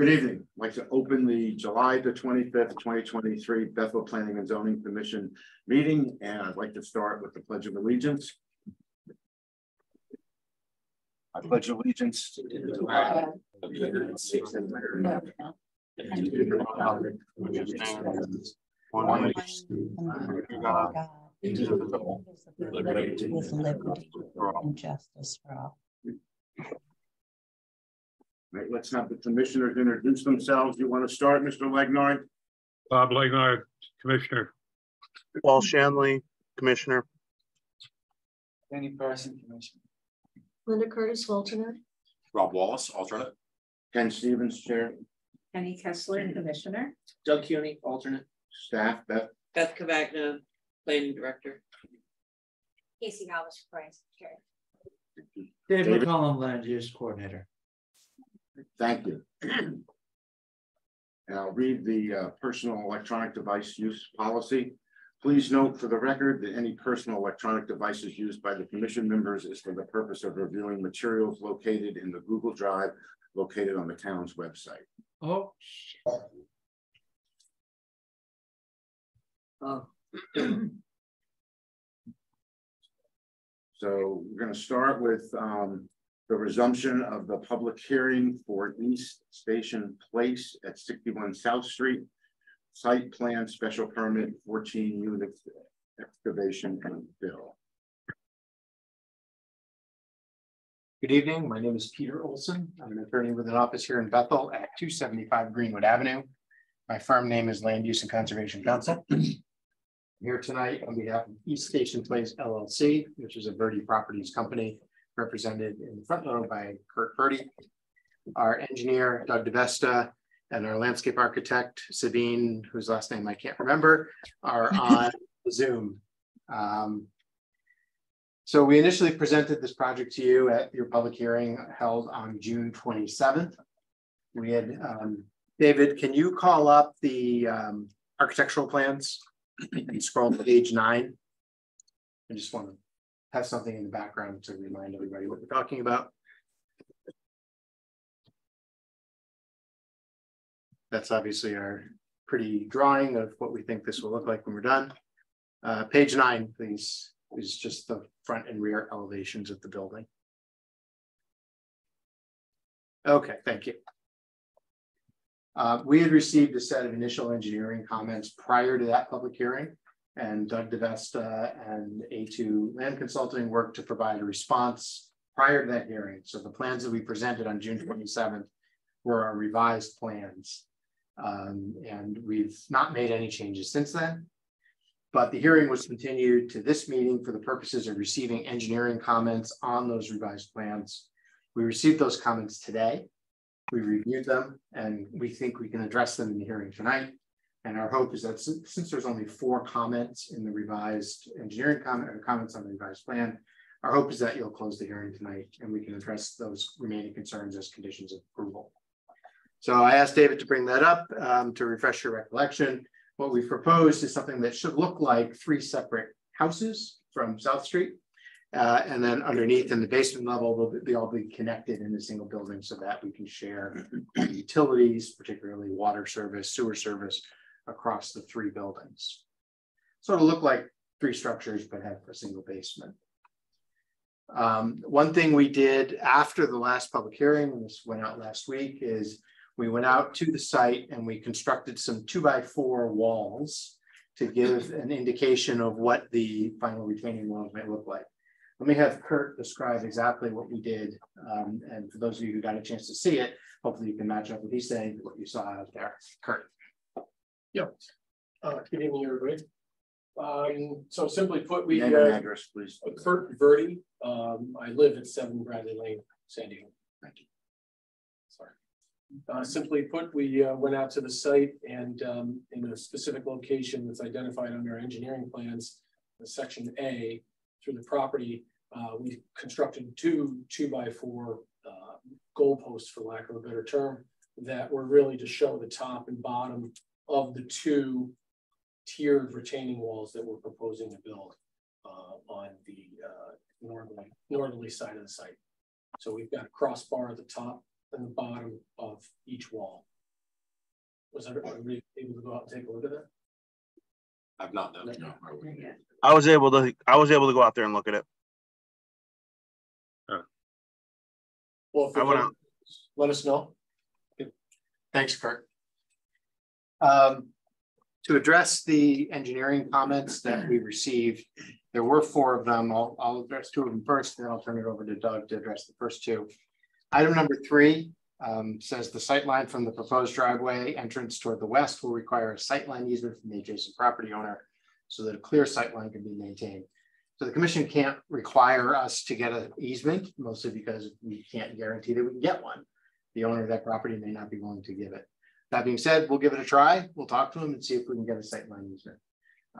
Good evening. I'd like to open the July the 25th, 2023 Bethel Planning and Zoning Commission meeting, and I'd like to start with the Pledge of Allegiance. I pledge allegiance to the flag of the United States of America and to the republic which stands one nation under God, indivisible, with liberty and justice for all. Right, let's have the commissioners introduce themselves. You want to start, Mr. Legnard? Bob Legnard, Commissioner. Paul Shanley, Commissioner. Danny Person, Commissioner. Linda Curtis, alternate. Rob Wallace, alternate. Ken Stevens, Chair. Penny Kessler, Commissioner. Doug Cuny, alternate. Staff, Beth. Beth Cavagna, Planning Director. Casey Galvez, Price, Chair. David David. McCollum, Land Use Coordinator. Thank you. And I'll read the uh, personal electronic device use policy. Please note for the record that any personal electronic devices used by the commission members is for the purpose of reviewing materials located in the Google Drive located on the town's website. Oh. Oh, So we're going to start with um, the resumption of the public hearing for East Station Place at 61 South Street. Site plan special permit 14 units excavation and bill. Good evening. My name is Peter Olson. I'm an attorney with an office here in Bethel at two seventy-five Greenwood Avenue. My firm name is Land Use and Conservation Council. Here tonight on behalf of East Station Place LLC, which is a Verde Properties company represented in the front row by Kurt Purdy. Our engineer Doug DiVesta and our landscape architect Sabine, whose last name I can't remember, are on Zoom. Um, so we initially presented this project to you at your public hearing held on June twenty-seventh. We had, um, David, can you call up the um, architectural plans and scroll to page nine? I just want to have something in the background to remind everybody what we're talking about. That's obviously our pretty drawing of what we think this will look like when we're done. Uh, page nine, please, is just the front and rear elevations of the building. Okay, thank you. Uh, we had received a set of initial engineering comments prior to that public hearing. And Doug DiVesta and A2 Land Consulting worked to provide a response prior to that hearing. So the plans that we presented on June 27th were our revised plans. Um, and we've not made any changes since then. But the hearing was continued to this meeting for the purposes of receiving engineering comments on those revised plans. We received those comments today. We reviewed them and we think we can address them in the hearing tonight. And our hope is that since, since there's only four comments in the revised engineering comment or comments on the revised plan, our hope is that you'll close the hearing tonight and we can address those remaining concerns as conditions of approval. So I asked David to bring that up um, to refresh your recollection. What we've proposed is something that should look like three separate houses from South Street. Uh, and then underneath in the basement level, they'll all be connected in a single building so that we can share utilities, particularly water service, sewer service across the three buildings. So it'll look like three structures, but have a single basement. Um, one thing we did after the last public hearing, this went out last week, is we went out to the site and we constructed some two by four walls to give an indication of what the final retaining walls might look like. Let me have Kurt describe exactly what we did. Um, and for those of you who got a chance to see it, hopefully you can match up what he's saying to what you saw out there. Kurt. Yep. Uh, good evening, everybody. Um, so simply put, we, Name uh, address, please. Kurt Verdi, um, I live at seven Bradley Lane, San Diego. Thank you. Sorry. Uh, simply put, we, uh, went out to the site and, um, in a specific location that's identified under our engineering plans, the section A, through the property, uh, we constructed two two by four, uh, goalposts, for lack of a better term, that were really to show the top and bottom of the two tiered retaining walls that we're proposing to build uh, on the uh, northerly, northerly side of the site. So we've got a crossbar at the top and the bottom of each wall. Was everybody able to go out and take a look at that? I've not done. No, I. I was able to, I was able to go out there and look at it. Well, if I went out. let us know. Thanks, Kurt. Um, to address the engineering comments that we received, there were four of them. I'll, I'll address two of them first, then I'll turn it over to Doug to address the first two. Item number three um, says the sight line from the proposed driveway entrance toward the west will require a sight line easement from the adjacent property owner so that a clear sight line can be maintained. So the commission can't require us to get an easement, mostly because we can't guarantee that we can get one. The owner of that property may not be willing to give it. That being said, we'll give it a try. We'll talk to them and see if we can get a sightline easement.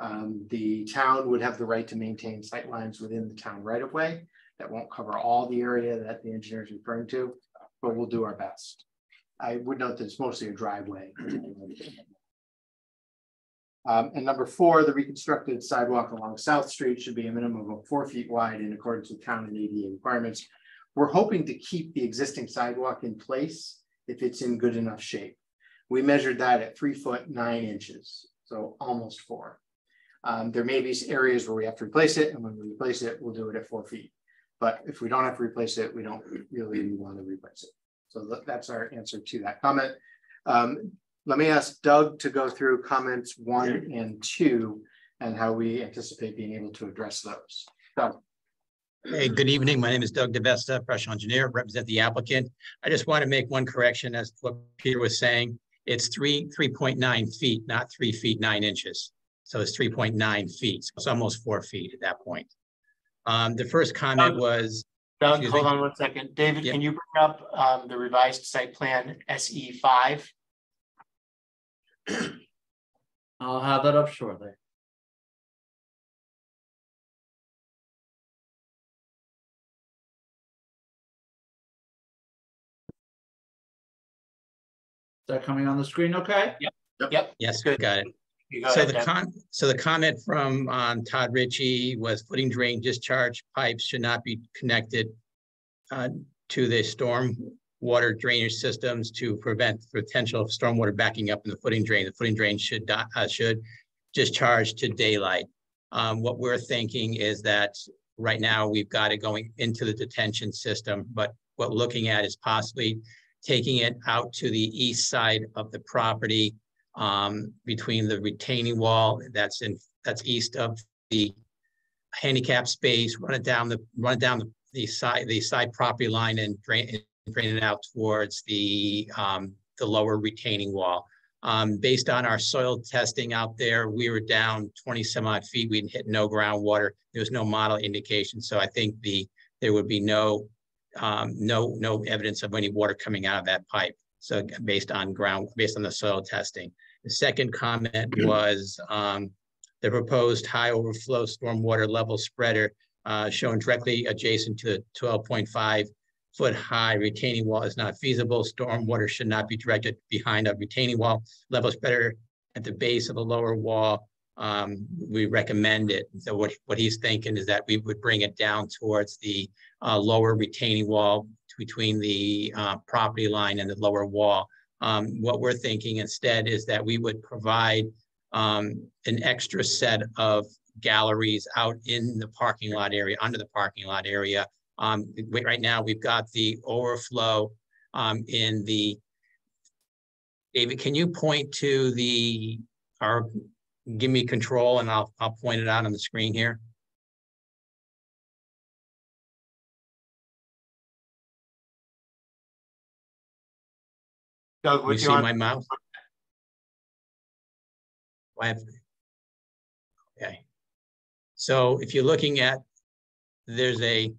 Um, the town would have the right to maintain sightlines within the town right of way. That won't cover all the area that the engineer is referring to, but we'll do our best. I would note that it's mostly a driveway. Um, and number four, the reconstructed sidewalk along South Street should be a minimum of four feet wide in accordance with town and ADA requirements. We're hoping to keep the existing sidewalk in place if it's in good enough shape. We measured that at three foot nine inches, so almost four. Um, there may be areas where we have to replace it, and when we replace it, we'll do it at four feet. But if we don't have to replace it, we don't really want to replace it. So that- that's our answer to that comment. Um, let me ask Doug to go through comments one and two and how we anticipate being able to address those. Doug? Hey, good evening. My name is Doug DiVesta, professional engineer, represent the applicant. I just want to make one correction as what Peter was saying. It's three, three point nine feet, not three feet, nine inches. So it's three point nine feet. So It's almost four feet at that point. Um, the first comment Doug? was, Doug, hold me? on one second. David, Yeah. can you bring up um the revised site plan SE five? I'll have that up shortly. That coming on the screen okay? Yep. Yep, yes, Good. got it. you go So ahead, the Deb. con, so the comment from um Todd Ritchie was footing drain discharge pipes should not be connected. Uh, to the storm water drainage systems to prevent potential stormwater backing up in the footing drain. The footing drain should not, uh, should discharge to daylight. Um, what we're thinking is that right now we've got it going into the detention system, but what we're looking at is possibly taking it out to the east side of the property um, between the retaining wall that's in, that's east of the handicap space, run it down the, run it down the, the side, the side property line and drain, drain it out towards the, um, the lower retaining wall. Um, based on our soil testing out there, we were down twenty some odd feet. We hit no groundwater. There was no model indication. So I think the, there would be no, um, no, no evidence of any water coming out of that pipe. So based on ground, based on the soil testing. The second comment was, um, the proposed high overflow stormwater level spreader uh, shown directly adjacent to the twelve point five foot high retaining wall is not feasible. Stormwater should not be directed behind a retaining wall. Level spreader at the base of the lower wall, um, we recommend it. So what, what he's thinking is that we would bring it down towards the uh, lower retaining wall between the uh, property line and the lower wall. Um, what we're thinking instead is that we would provide um, an extra set of galleries out in the parking lot area, under the parking lot area. Um, right now, we've got the overflow um, in the David, can you point to the, or give me control and I'll, I'll point it out on the screen here? Doug, You see you on, my have. Okay. So if you're looking at, there's a.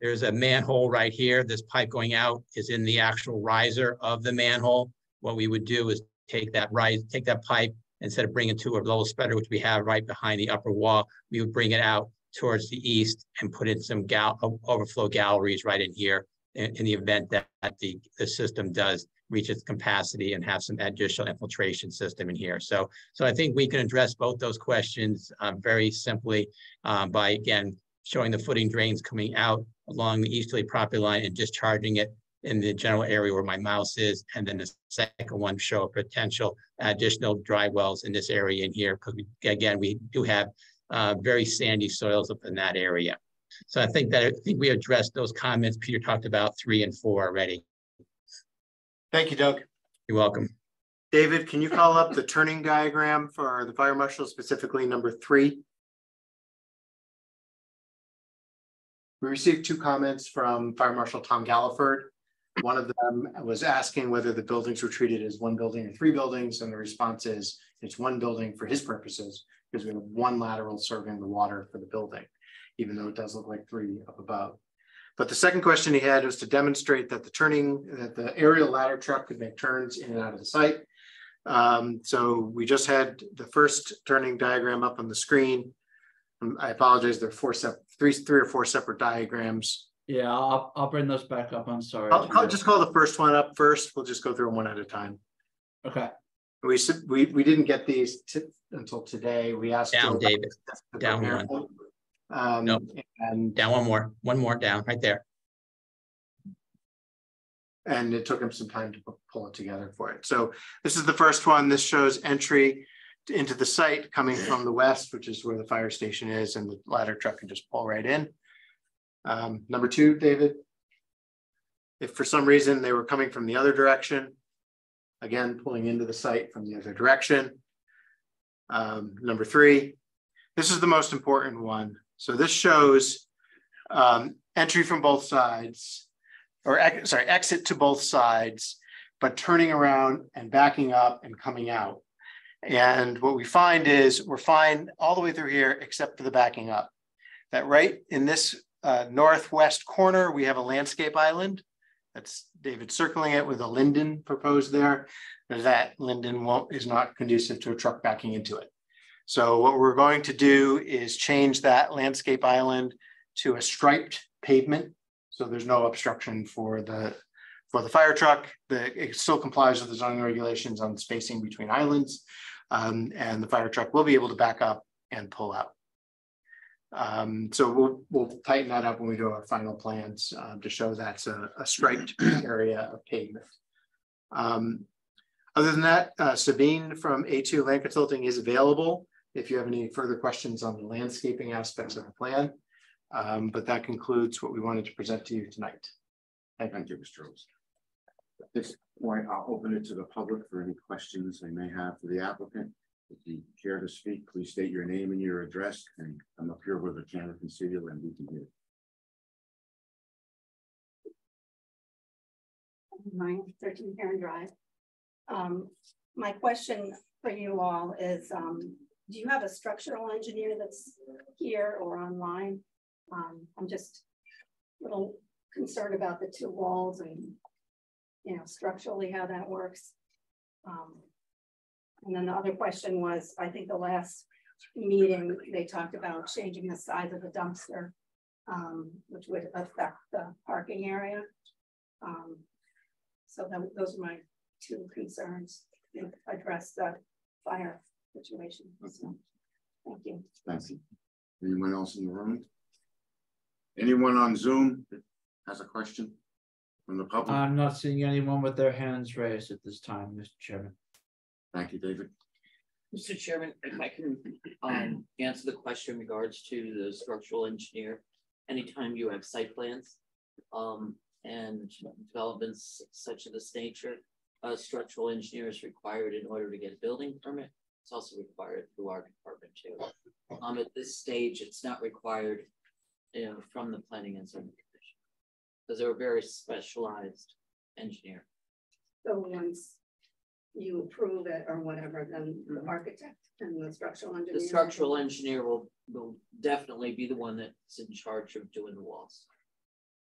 There's a manhole right here. This pipe going out is in the actual riser of the manhole. What we would do is take that rise, take that pipe, instead of bringing it to a level spreader, which we have right behind the upper wall, we would bring it out towards the east and put in some gal, overflow galleries right in here in, in the event that, that the, the system does reach its capacity and have some additional infiltration system in here. So, so I think we can address both those questions uh, very simply uh, by, again, showing the footing drains coming out along the easterly property line and discharging it in the general area where my mouse is, and then the second one show a potential additional dry wells in this area in here, because we, again, we do have uh, very sandy soils up in that area. So I think that, I think we addressed those comments. Peter talked about three and four already. Thank you, Doug. You're welcome. David, can you call up the turning diagram for the fire marshal, specifically number three? We received two comments from Fire Marshal Tom Galliford. One of them was asking whether the buildings were treated as one building or three buildings, and the response is it's one building for his purposes, because we have one lateral serving the water for the building, even though it does look like three up above. But the second question he had was to demonstrate that the turning, that the aerial ladder truck could make turns in and out of the site. Um, so we just had the first turning diagram up on the screen. Um, I apologize, there are four separate, three, three or four separate diagrams. Yeah, I'll, I'll bring those back up. I'm sorry. I'll, I'll just call the first one up first. We'll just go through them one at a time. Okay, We we, we didn't get these t- until today. We asked. Down, Jill- David. Down one. Um, Nope. and, Down one more, one more down, right there. and it took him some time to pull it together for it. So this is the first one. This shows entry into the site coming from the west, which is where the fire station is, and the ladder truck can just pull right in. Um, number two, David. If for some reason they were coming from the other direction, again, pulling into the site from the other direction. Um, number three, this is the most important one. So this shows um, entry from both sides, or sorry, exit to both sides, but turning around and backing up and coming out. And what we find is we're fine all the way through here, except for the backing up. That right in this uh, northwest corner, we have a landscape island. That's David circling it with a linden proposed there. That linden won't, is not conducive to a truck backing into it. So what we're going to do is change that landscape island to a striped pavement. So there's no obstruction for the, for the fire truck. The, it still complies with the zoning regulations on spacing between islands. Um, and the fire truck will be able to back up and pull out. Um, so we'll, we'll tighten that up when we do our final plans, uh, to show that's a, a striped area of pavement. Um, other than that, uh, Sabine from A2 Land Consulting is available if you have any further questions on the landscaping aspects of the plan. Um, but that concludes what we wanted to present to you tonight. Thank you, Mr. Rose. At this point, I'll open it to the public for any questions they may have for the applicant. If you care to speak, please state your name and your address and come up here where the camera can see you and we can hear. Mine, thirteen Karen Drive. Um, my question for you all is, um, do you have a structural engineer that's here or online? Um, I'm just a little concerned about the two walls and, you know, structurally how that works. Um, and then the other question was, I think the last meeting, they talked about changing the size of the dumpster, um, which would affect the parking area. Um, so tho- those are my two concerns, address the fire situation. So, Thank you. Thank you. Anyone else in the room? Anyone on Zoom that has a question from the public? I'm not seeing anyone with their hands raised at this time, Mr. Chairman. Thank you, David. Mr. Chairman, if I can um answer the question in regards to the structural engineer. Anytime you have site plans um and developments such of this nature, a structural engineer is required in order to get a building permit. It's also required through our department too. Um, at this stage, it's not required, you know, from the planning and zoning commission. Because they're a very specialized engineer. So once you approve it or whatever, then the architect and the structural engineer. The structural engineer will, will definitely be the one that's in charge of doing the walls.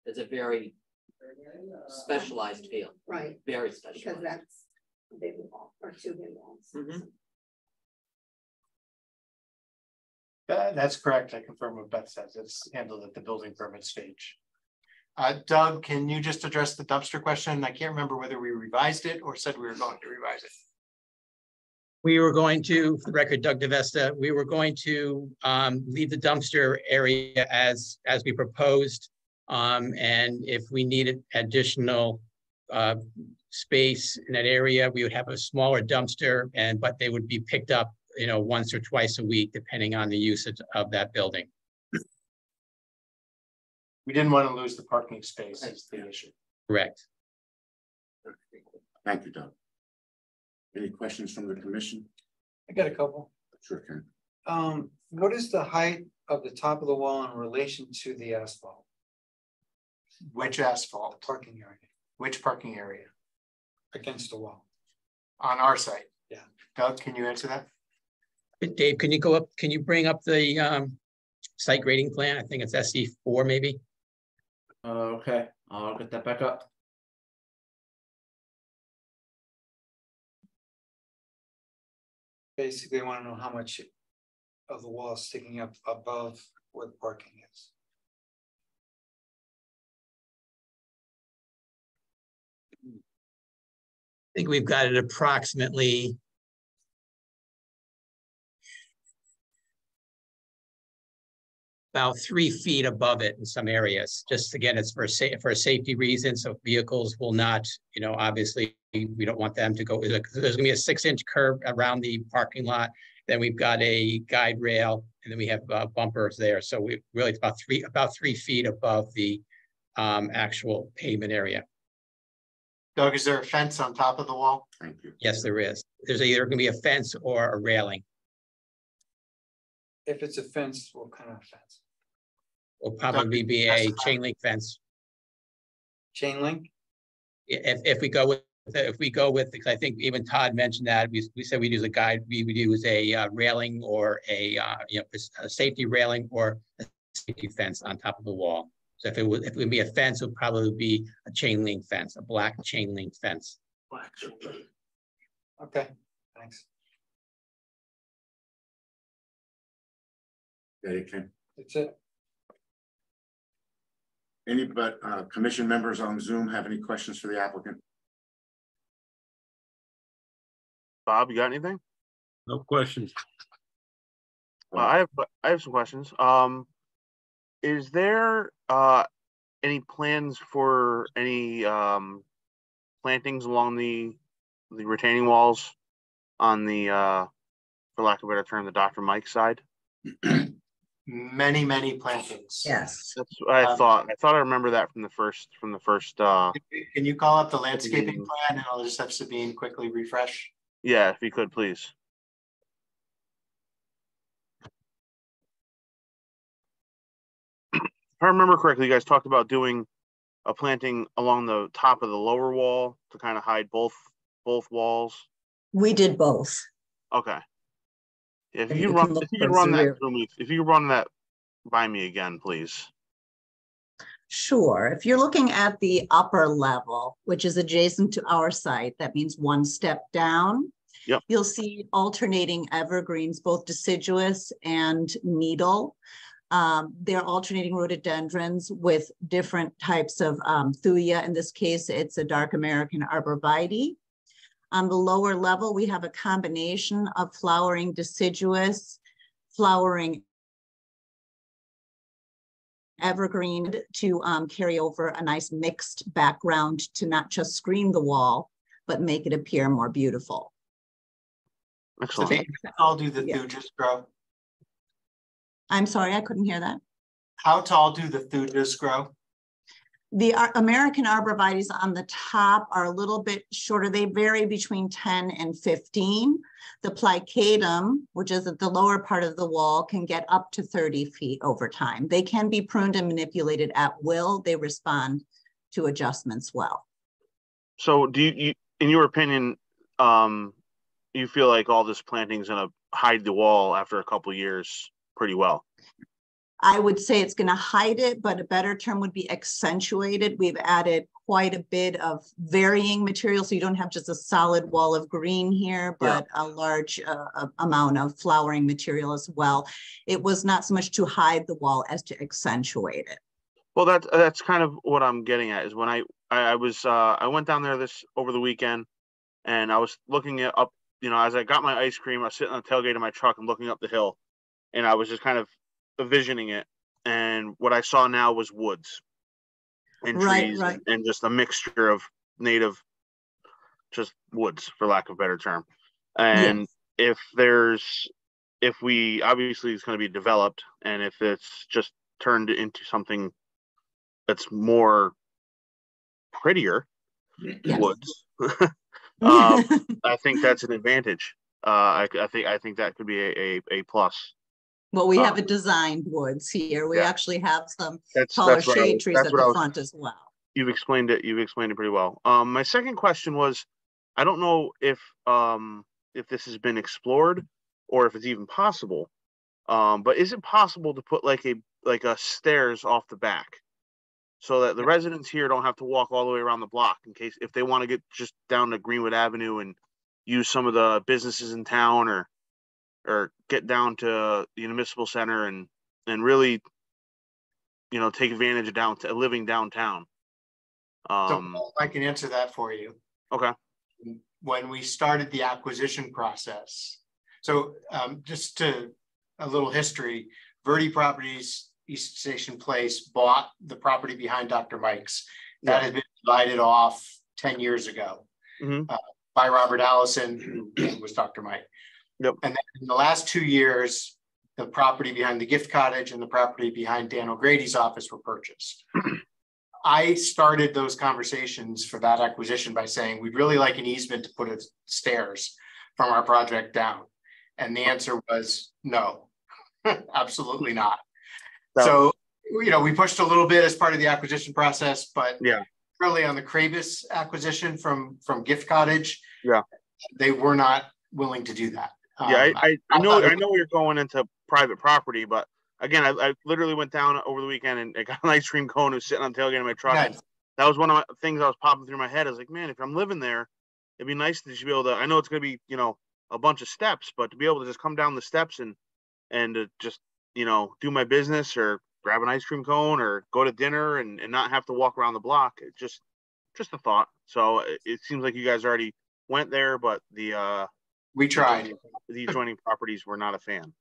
It's a very specialized field, Right, very special because that's a big wall or two big walls. Mhm. That's correct. I confirm what Beth says. It's handled at the building permit stage. Uh, Doug, can you just address the dumpster question? I can't remember whether we revised it or said we were going to revise it. We were going to, for the record, Doug DiVesta, we were going to um, leave the dumpster area as, as we proposed. Um, and if we needed additional uh, space in that area, we would have a smaller dumpster and, but they would be picked up, you know, once or twice a week, depending on the usage of that building. We didn't want to lose the parking space is the issue. Correct. Thank you, Doug. Any questions from the commission? I got a couple. Sure can. Um, what is the height of the top of the wall in relation to the asphalt Which asphalt, parking area which parking area against the wall? on our site? Yeah. Doug, can you answer that? Dave, can you go up, can you bring up the um, site grading plan? I think it's SC four maybe. Okay, I'll get that back up. Basically, I want to know how much of the wall is sticking up above where the parking is. I think we've got it approximately. About three feet above it in some areas, just again, it's for sa- for a safety reason, so vehicles will not, you know, obviously. We don't want them to go, there's gonna be a six inch curb around the parking lot. Then we've got a guide rail and then we have uh, bumpers there, so we really it's about three, about three feet above the. Um, actual pavement area. Doug, is there a fence on top of the wall? Thank you. Yes, there is. There's either gonna be a fence or a railing. If it's a fence, what kind of fence? Will probably be a chain link fence. Chain link? I- If, if we go with, if we go with, because I think even Todd mentioned that, we, we said we'd use a guide, we would use a uh, railing or a, uh, you know, a safety railing or a safety fence on top of the wall. So if it would, if it would be a fence, it would probably be a chain link fence, a black chain link fence. Black. Okay, thanks. Eddie, can, That's it. any but uh commission members on Zoom have any questions for the applicant? Bob, you got anything? No questions. Uh, I have, I have some questions. Um, is there, uh, any plans for any, um, plantings along the, the retaining walls on the, uh, for lack of a better term, the Dr. Mike side? Many, many plantings. Yes. That's what I Um, thought. I thought I remember that from the first, from the first, uh, Can you call up the landscaping Mm. plan and I'll just have Sabine quickly refresh? yeah, if you could, please. If I remember correctly, you guys talked about doing a planting along the top of the lower wall to kind of hide both, both walls. We did both. Okay. If you run, if you run that through me, if you run that by me again, please. Sure. If you're looking at the upper level, which is adjacent to our site, that means one step down. Yep. You'll see alternating evergreens, both deciduous and needle. Um, they're alternating rhododendrons with different types of um, thuya. In this case, it's a dark American arborvitae. On the lower level, we have a combination of flowering deciduous, flowering evergreen to um, carry over a nice mixed background to not just screen the wall, but make it appear more beautiful. Excellent. Sabine, how tall do the Yeah. thujas grow? I'm sorry, I couldn't hear that. How tall do the thujas grow? The American arborvitaes on the top are a little bit shorter. They vary between 10 and 15. The plicatum, which is at the lower part of the wall, can get up to 30 feet over time. They can be pruned and manipulated at will. They respond to adjustments well. So do you, you, in your opinion, um, you feel like all this planting's gonna hide the wall after a couple years pretty well? I would say it's going to hide it, but a better term would be accentuated. We've added quite a bit of varying material, so you don't have just a solid wall of green here, Yeah. but a large uh, uh, amount of flowering material as well. It was not so much to hide the wall as to accentuate it. Well, that's that's kind of what I'm getting at is when I I, I was uh, I went down there this over the weekend, and I was looking up, you know, as I got my ice cream, I was sitting on the tailgate of my truck and looking up the hill, and I was just kind of envisioning it, and what I saw now was woods, and Right, trees right. and just a mixture of native, just woods, for lack of a better term. And if there's, if we, obviously it's gonna be developed, and if it's just turned into something that's more prettier Yes. woods, um, I think that's an advantage. Uh, I, I think, I think that could be a, a, a plus. Well, we have a designed woods here. We yeah. actually have some That's, taller that's what I shade trees that's at what I the was front as well. you've explained it you've explained it pretty well um my second question was i don't know if um if this has been explored or if it's even possible um but is it possible to put like a like a stairs off the back so that the residents here don't have to walk all the way around the block in case if they want to get just down to greenwood avenue and use some of the businesses in town or or get down to the municipal center and and really you know take advantage of down living downtown um, Paul, I can answer that for you. okay, when we started the acquisition process. So um, just to a little history, Verde Properties, East Station Place bought the property behind Dr. Mike's. That Yeah. had been divided off ten years ago Mhm. uh, by Robert Allison, who was Dr. Mike. Yep. And then in the last two years, the property behind the gift cottage and the property behind Dan O'Grady's office were purchased. I started those conversations for that acquisition by saying, we'd really like an easement to put a stairs from our project down. And the answer was no, absolutely not. So- So, you know, we pushed a little bit as part of the acquisition process, but Yeah. really on the Kravis acquisition from, from Gift Cottage. Yeah. They were not willing to do that. Yeah, I, Um, I, I know, I know you're going into private property, but again, I, I literally went down over the weekend and I got an ice cream cone who's sitting on the tailgate of my truck. Nice. That was one of the things I was popping through my head. I was like, man, if I'm living there, it'd be nice to just be able to, I know it's gonna be, you know, a bunch of steps, but to be able to just come down the steps and, and to just, you know, do my business or grab an ice cream cone or go to dinner and, and not have to walk around the block. It just, just a thought. So it, it seems like you guys already went there, but the, uh, We tried, the adjoining properties were not a fan.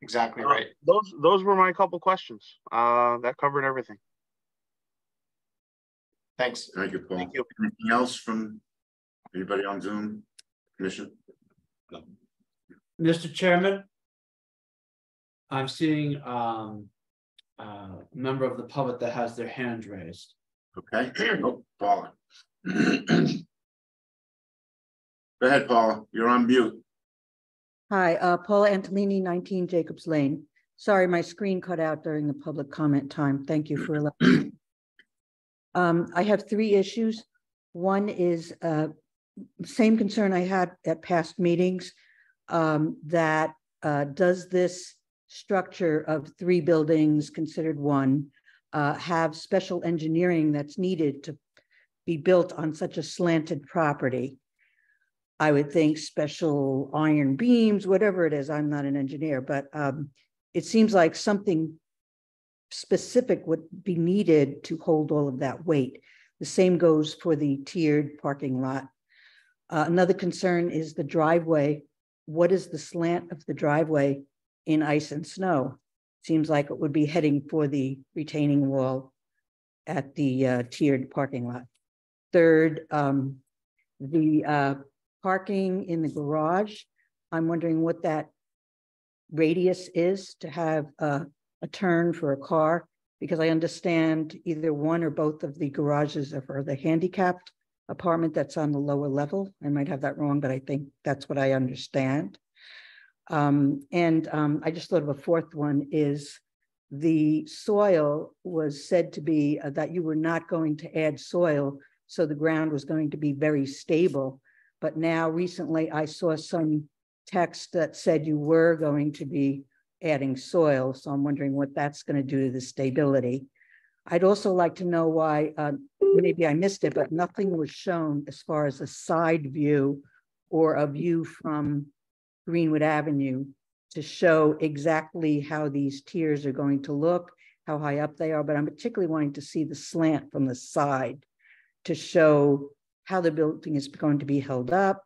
exactly Uh, right. Those, those were my couple questions. Uh, that covered everything. Thanks. Thank you, Paul. Thank you. Anything else from anybody on Zoom? Commission? Mr. Chairman. I'm seeing um a member of the public that has their hand raised. Okay, oh, Paula. Go ahead, Paula, you're on mute. Hi, uh, Paula Antonini, nineteen Jacobs Lane. Sorry, my screen cut out during the public comment time. Thank you for allowing. Um, I have three issues. One is, uh, same concern I had at past meetings. Um, that, uh, does this structure of three buildings considered one, uh, have special engineering that's needed to be built on such a slanted property? I would think special iron beams, whatever it is, I'm not an engineer, but um, it seems like something specific would be needed to hold all of that weight. The same goes for the tiered parking lot. Uh, another concern is the driveway. What is the slant of the driveway in ice and snow? Seems like it would be heading for the retaining wall at the uh, tiered parking lot. Third, um, the uh, parking in the garage. I'm wondering what that radius is to have a, a turn for a car, because I understand either one or both of the garages are for the handicapped apartment that's on the lower level. I might have that wrong, but I think that's what I understand. Um, and um, I just thought of a fourth one is the soil was said to be uh, that you were not going to add soil, so the ground was going to be very stable. But now recently I saw some text that said you were going to be adding soil, so I'm wondering what that's going to do to the stability. I'd also like to know why, uh, maybe I missed it, but nothing was shown as far as a side view or a view from Greenwood Avenue to show exactly how these tiers are going to look, how high up they are, but I'm particularly wanting to see the slant from the side to show how the building is going to be held up,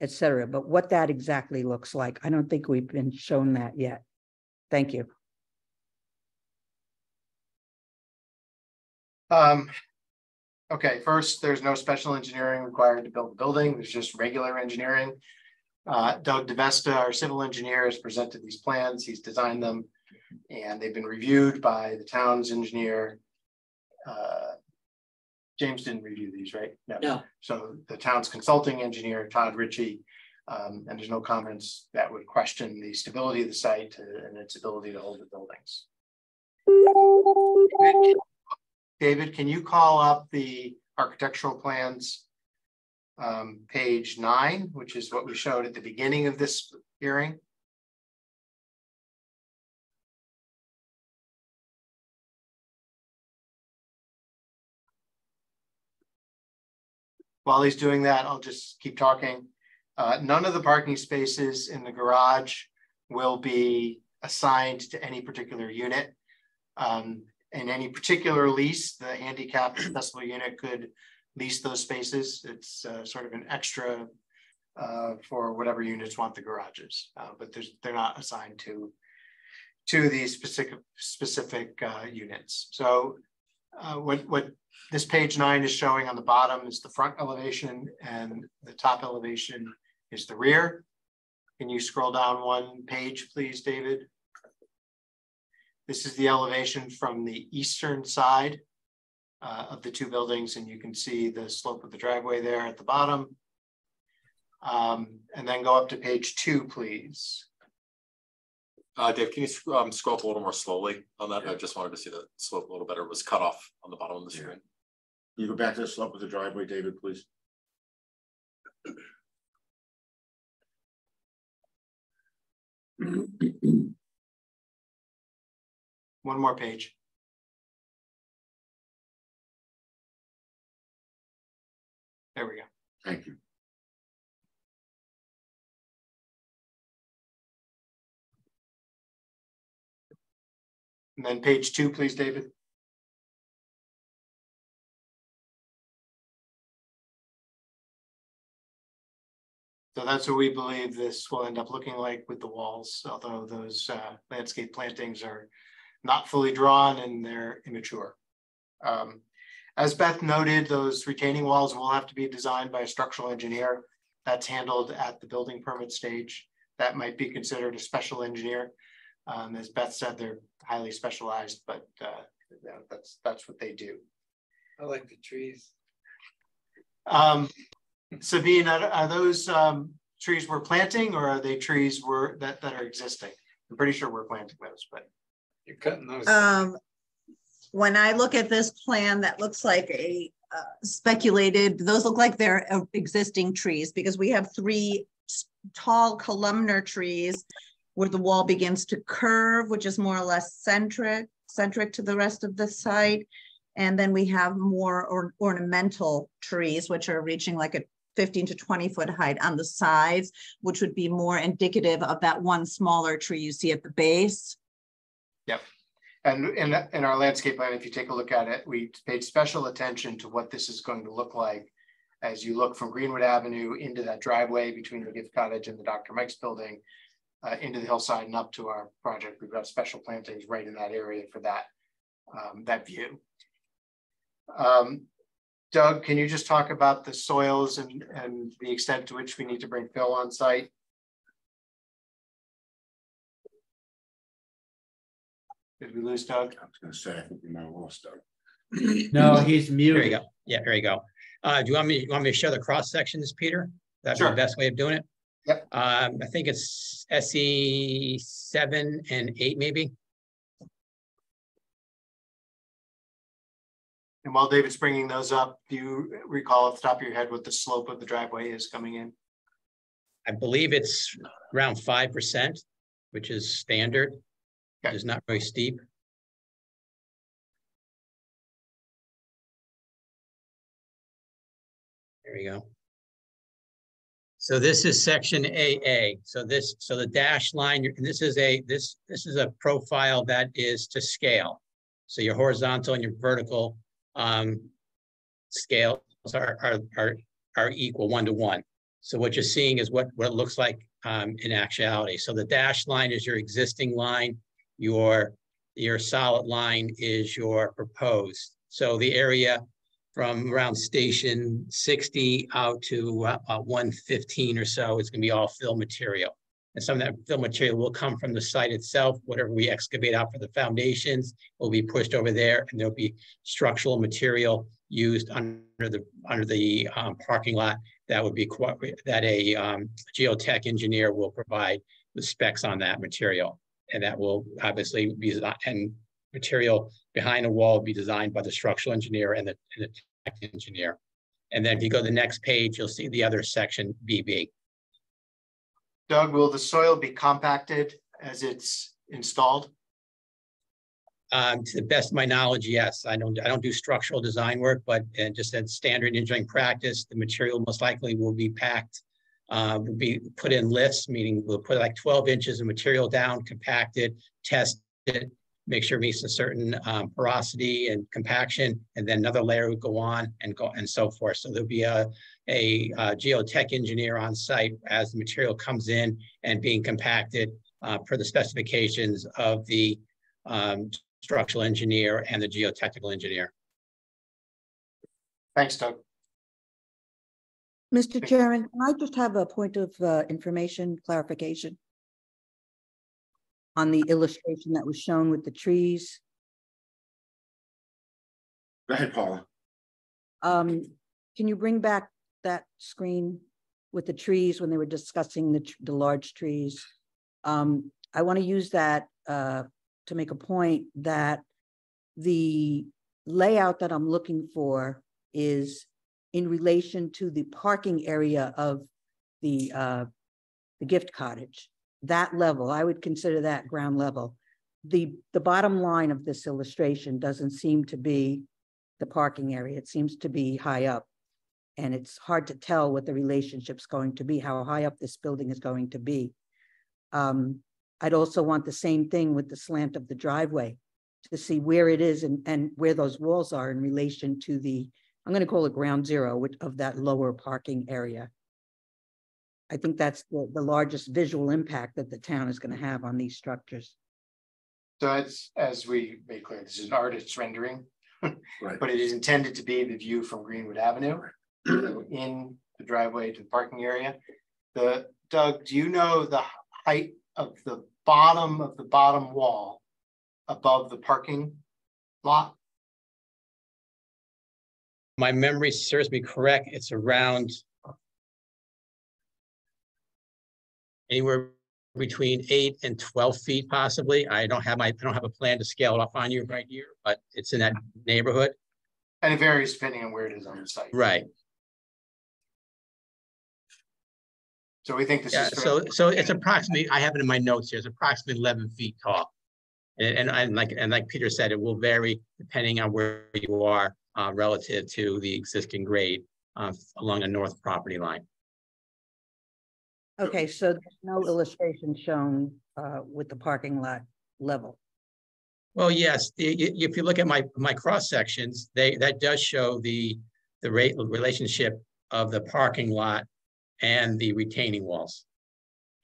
et cetera. But what that exactly looks like, I don't think we've been shown that yet. Thank you. Um, okay, first, there's no special engineering required to build the building. There's just regular engineering. Uh, Doug DiVesta, our civil engineer, has presented these plans. He's designed them. And they've been reviewed by the town's engineer. Uh, James didn't review these, right? No. So the town's consulting engineer, Todd Ritchie, um, and there's no comments that would question the stability of the site uh, and its ability to hold the buildings. David, can you call up the architectural plans? Um, page nine, which is what we showed at the beginning of this hearing. While he's doing that, I'll just keep talking. Uh, none of the parking spaces in the garage will be assigned to any particular unit. Um, in any particular lease, the handicap accessible unit could lease those spaces. It's uh, sort of an extra uh, for whatever units want the garages, uh, but they're not assigned to to these specific specific uh, units. So uh, what what this page nine is showing on the bottom is the front elevation and the top elevation is the rear. Can you scroll down one page, please, David? This is the elevation from the eastern side uh, of the two buildings, and you can see the slope of the driveway there at the bottom. Um, and then go up to page two, please. Uh, Dave, can you um, scroll up a little more slowly on that? I just wanted to see the slope a little better. It was cut off on the bottom of the screen. Can You go back to the slope of the driveway, David, please. One more page. There we go. Thank you. And then page two, please, David. So that's what we believe this will end up looking like with the walls, although those uh, landscape plantings are not fully drawn and they're immature. Um, as Beth noted, those retaining walls will have to be designed by a structural engineer. That's handled at the building permit stage. That might be considered a special engineer. Um, as Beth said, they're highly specialized, but uh, that's that's what they do. I like the trees. Um, Sabine, are, are those um, trees we're planting or are they trees were that, that are existing? I'm pretty sure we're planting those, but you're cutting those. Um, when I look at this plan, that looks like a uh, speculated, those look like they're existing trees because we have three tall columnar trees where the wall begins to curve, which is more or less centric, centric to the rest of the site. And then we have more or, ornamental trees, which are reaching like a 15 to 20 foot height on the sides, which would be more indicative of that one smaller tree you see at the base. Yep. And in, in our landscape plan, if you take a look at it, we paid special attention to what this is going to look like as you look from Greenwood Avenue into that driveway between the gift cottage and the Dr. Mike's building, uh, into the hillside and up to our project. We've got special plantings right in that area for that, um, that view. Um, Doug, can you just talk about the soils and, and the extent to which we need to bring fill on site? Did we lose Doug? I was gonna say, I think we might have lost Doug. No, he's There muted. you go. Yeah, there you go. Uh, do you want me, you want me to show the cross sections, Peter? That's the best way of doing it? Yep. Um, I think it's SE seven and eight, maybe. And while David's bringing those up, do you recall off the top of your head what the slope of the driveway is coming in? I believe it's around five percent, which is standard. Okay. It's not very steep. There we go. So this is section AA. So this, so the dash line, and this is a, this, this is a profile that is to scale. So your horizontal and your vertical um, scales are, are, are, are equal one to one. So what you're seeing is what, what it looks like um, in actuality. So the dash line is your existing line. Your, your solid line is your proposed. So the area from around station sixty out to uh, uh, one fifteen or so is gonna be all fill material. And some of that fill material will come from the site itself, whatever we excavate out for the foundations will be pushed over there and there'll be structural material used under the, under the um, parking lot that would be, that a um, geotech engineer will provide the specs on that material. And that will obviously be, and material behind the wall will be designed by the structural engineer and the, and the tech engineer. And then if you go to the next page, you'll see the other section, BB. Doug, will the soil be compacted as it's installed? Um, to the best of my knowledge, yes, I don't, I don't do structural design work, but uh, just as standard engineering practice, the material most likely will be packed. Uh, will be put in lifts, meaning we'll put like twelve inches of material down, compacted, test it, make sure it meets a certain um, porosity and compaction, and then another layer would go on and go and so forth. So there'll be a, a uh, geotech engineer on site as the material comes in and being compacted uh, per the specifications of the um, structural engineer and the geotechnical engineer. Thanks, Doug. Mr. Chairman, I just have a point of uh, information clarification? On the illustration that was shown with the trees. Go ahead, Paula. Um, can you bring back that screen with the trees when they were discussing the, the large trees? Um, I want to use that, uh, to make a point that the layout that I'm looking for is in relation to the parking area of the, uh, the gift cottage. That level, I would consider that ground level. The, the bottom line of this illustration doesn't seem to be the parking area. It seems to be high up. And it's hard to tell what the relationship's going to be, how high up this building is going to be. Um, I'd also want the same thing with the slant of the driveway to see where it is and, and where those walls are in relation to the, I'm gonna call it ground zero which- of that lower parking area. I think that's the, the largest visual impact that the town is gonna have on these structures. So as, as we made clear, this is an artist's rendering, Right. but it is intended to be the view from Greenwood Avenue in the driveway to the parking area. The, Doug, do you know the height of the bottom of the bottom wall above the parking lot? My memory serves me correct, it's around anywhere between eight and twelve feet possibly. I don't have my, I don't have a plan to scale it off on you right here, but it's in that neighborhood. And it varies depending on where it is on the site. Right, So we think this yeah, is. so, so it's approximately, I have it in my notes here, it's approximately eleven feet tall. And, and, and like, and like Peter said, it will vary depending on where you are, uh, relative to the existing grade, uh, along a north property line. Okay, so there's no illustration shown, uh, with the parking lot level. Well, yes, if you look at my, my cross sections, they, that does show the, the rate, relationship of the parking lot and the retaining walls.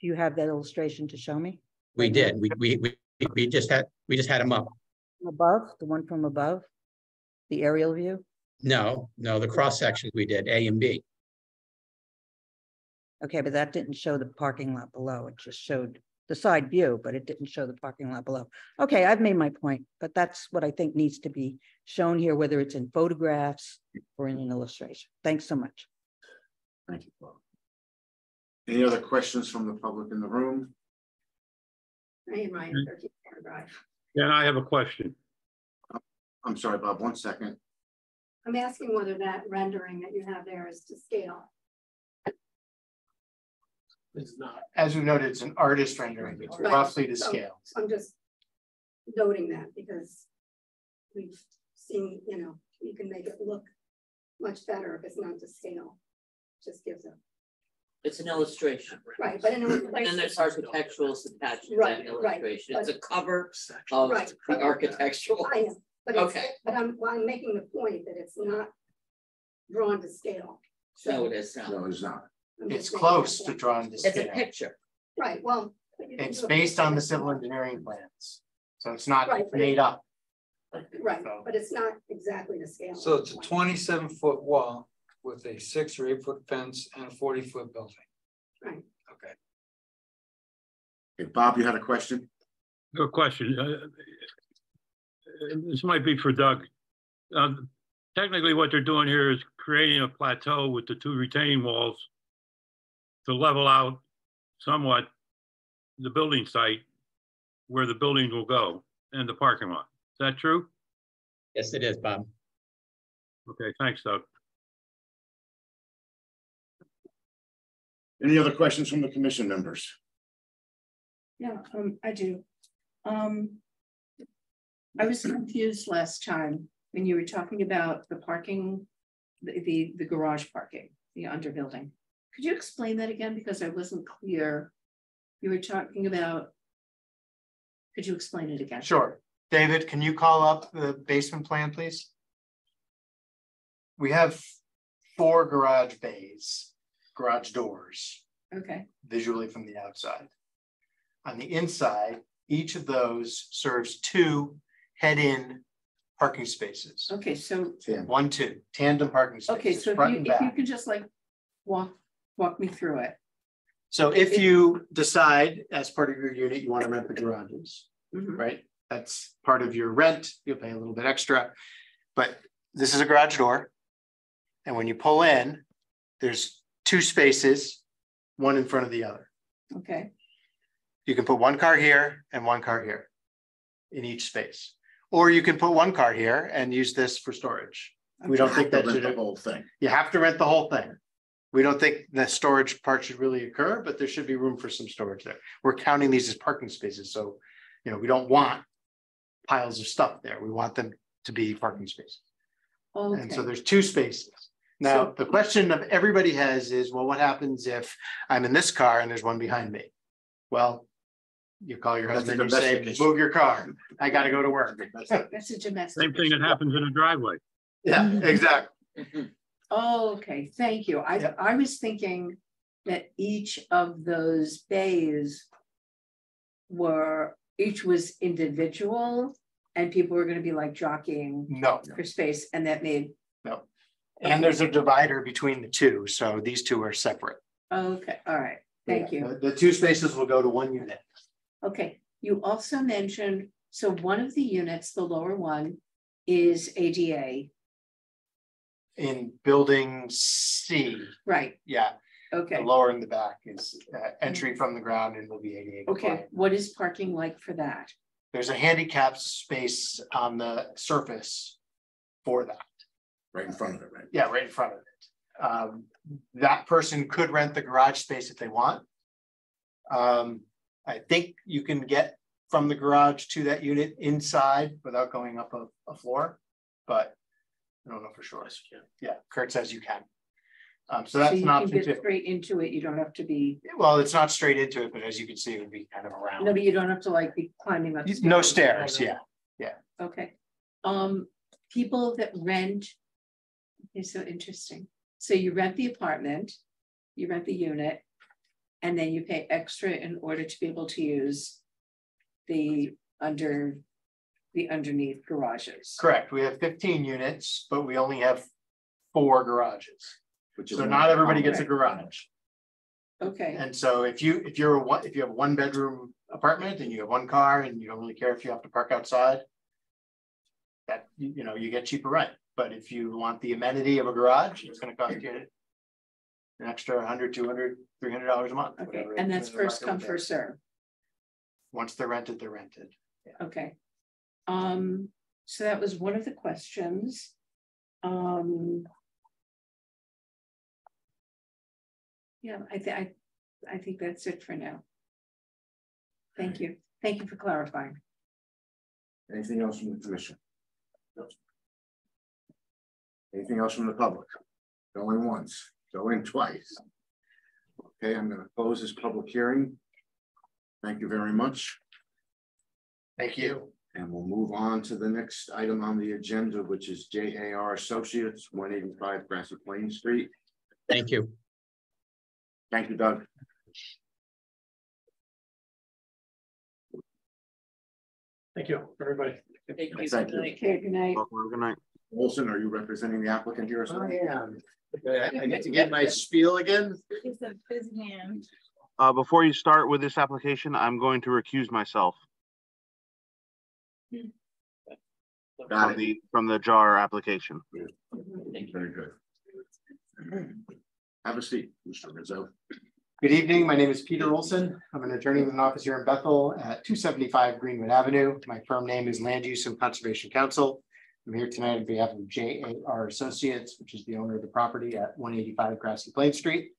Do you have that illustration to show me? We did, we, we, we, we just had, we just had them up. Above, the one from above? The aerial view? No, no, the cross sections we did, A and B. Okay, but that didn't show the parking lot below. It just showed the side view, but it didn't show the parking lot below. Okay, I've made my point, but that's what I think needs to be shown here, whether it's in photographs or in an illustration. Thanks so much. Thank you, Paula. Any other questions from the public in the room? I am Ryan, thirteen Drive. And I have a question. I'm sorry, Bob, one second. I'm asking whether that rendering that you have there is to scale. It's not. As we noted, it's an artist rendering, it's Right. roughly to So- scale. So I'm just noting that because we've seen, you know, you can make it look much better if it's not to scale. Just gives a, It's an illustration. right, but in a. And there's architecturals attached to Right, that right, illustration. It's a but- cover of Right, the architectural. I know, but it's, Okay. but I'm, well, I'm making the point that it's not drawn to scale. No, it is not. No, it's not. I'm It's just close to point. drawing to It's a scale. picture. Right, well. but you can It's do a based on the civil engineering plans. So it's not Right, but made up. Right, but it's not exactly the scale. So it's a twenty-seven foot wall with a six or eight foot fence and a forty foot building. Right. Okay. Okay, Bob, you had a question? No question. Uh, This might be for Doug. Um, Technically, what they're doing here is creating a plateau with the two retaining walls to level out somewhat the building site where the buildings will go and the parking lot. Is that true? Yes, it is, Bob. Okay, thanks, Doug. Any other questions from the commission members? Yeah, um, I do. Um. I was confused last time when you were talking about the parking, the, the, the garage parking, the under building. Could you explain that again? Because I wasn't clear. You were talking about. Could you explain it again? Sure. David, can you call up the basement plan, please? We have four garage bays, garage doors, Okay, visually from the outside. On the inside, each of those serves two head-in parking spaces. okay, so, One, two, tandem parking spaces. okay, spaces, so if front you, and if you back. could just like walk, walk me through it. So if you decide as part of your unit, you want to rent the garages, Mhm. right? That's part of your rent, you'll pay a little bit extra. But this is a garage door. And when you pull in, there's two spaces, one in front of the other. Okay, You can put one car here and one car here in each space. Or you can put one car here and use this for storage. We don't think that Rent should, The whole thing. you have to rent the whole thing. We don't think the storage part should really occur, but there should be room for some storage there. We're counting these as parking spaces, so, you know, we don't want piles of stuff there. We want them to be parking spaces. Okay. And so there's two spaces. Now, So- the question of everybody has is, well, what happens if I'm in this car and there's one behind me? Well, you call your That's a husband, you say, domestic move your car. I gotta go to work. that's a domestic. Same thing that happens in a driveway. Yeah, exactly. Mm-hmm. Oh, Okay, thank you. I, Yep. I was thinking that each of those bays were, each was individual and people were gonna be like jockeying No, for space and that made, no. And there's a divider between the two, so these two are separate. okay, all right, thank you. The- The two spaces will go to one unit. Okay, you also mentioned, so one of the units, the lower one, is ADA, In building C, right? yeah, the Okay, lower in the back is uh, entry from the ground and will be ADA okay, compliant. what is parking like for that? There's a handicap space on the surface for that. Right in front of it, right? Yeah, right in front of it. Um, that person could rent the garage space if they want. Um, I think you can get from the garage to that unit inside without going up a, a floor, but I don't know for sure. Yeah, Kurt says you can. Um, so So that's you an can get too. straight into it, you don't have to be, Well, it's not straight into it, but as you can see, it would be kind of around. no, but you don't have to like be climbing up. No stairs, Yeah. yeah. Okay, um, people that rent. Is so interesting. So you rent the apartment, you rent the unit. And then you pay extra in order to be able to use. The under, the underneath garages. Correct. We have fifteen units, but we only have four garages. Which is So not everybody gets a garage. Okay, And so if you, if you're a one, if you have a one bedroom apartment and you have one car and you don't really care if you have to park outside. That, you you know, you get cheaper rent, but if you want the amenity of a garage, it's gonna cost you. An extra 100, 200, 300 dollars a month. okay, and that's first come, first serve. Once they're rented, they're rented. Okay. Um, so that was one of the questions. Um. Yeah, I think, I, I think that's it for now. Thank you. Thank you for clarifying. Anything else from the commission? No. Anything else from the public? Going once, going twice. Okay, I'm gonna close this public hearing. Thank you very much, Thank you. And we'll move on to the next item on the agenda, which is J A R Associates, one eighty-five Grassy Plain Street. Thank you. Thank you, Doug. Thank you, everybody. Thank you. Thank you. Okay, good night. Welcome, good night. Olson, are you representing the applicant here? as well? I am. I I get to get my spiel again. It's a busy man. Uh, before you start with this application, I'm going to recuse myself Got from it. the, from the jar application. Very good. Have a seat, Mr. Rizzo. Good evening. My name is Peter Olson. I'm an attorney with an office here in Bethel at two seventy-five Greenwood Avenue. My firm name is Land Use and Conservation Council. I'm here tonight on behalf of J A R Associates, which is the owner of the property at one eighty-five Grassy Plain Street.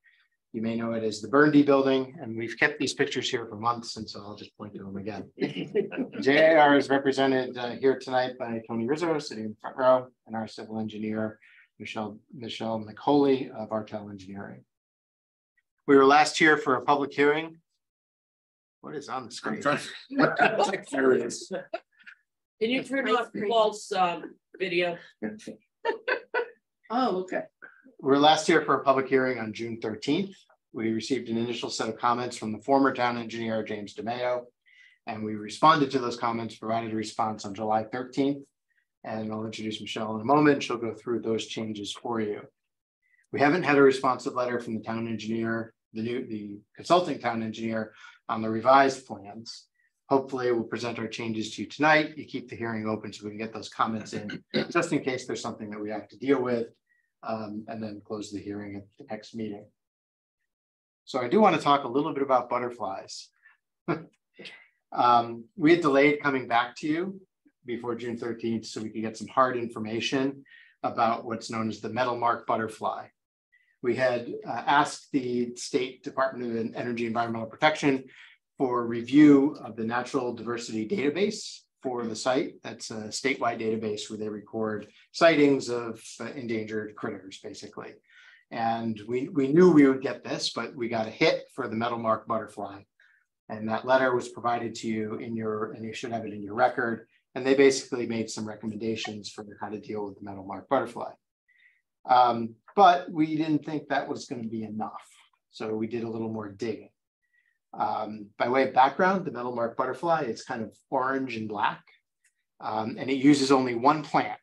You may know it as the Burndy Building, and we've kept these pictures here for months, and so I'll just point to them again. JAR is represented uh, here tonight by Tony Rizzo, sitting in the front row, and our civil engineer, Michelle, Michelle McCauley of Artel Engineering. We were last here for a public hearing. What is on the I'm screen? trying. There it is. Can you turn off Paul's um video? Oh, okay. We were last here for a public hearing on June thirteenth. We received an initial set of comments from the former town engineer, James DeMayo. And we responded to those comments, provided a response on July thirteenth. And I'll introduce Michelle in a moment. She'll go through those changes for you. We haven't had a responsive letter from the town engineer, the new, the consulting town engineer on the revised plans. Hopefully, we'll present our changes to you tonight. You keep the hearing open so we can get those comments in, just in case there's something that we have to deal with. Um, and then close the hearing at the next meeting. So I do want to talk a little bit about butterflies. Um, we had delayed coming back to you before June thirteenth, so we could get some hard information about what's known as the metal mark butterfly. We had uh, asked the State Department of Energy Environmental Protection for review of the natural diversity database for the site. That's a statewide database where they record sightings of uh, endangered critters, basically. And we, we knew we would get this, but we got a hit for the metal mark butterfly. And that letter was provided to you in your, and you should have it in your record. And they basically made some recommendations for how to deal with the metal mark butterfly. Um, but we didn't think that was going to be enough. So we did a little more digging. Um, by way of background, the metal mark butterfly is kind of orange and black. Um, and it uses only one plant,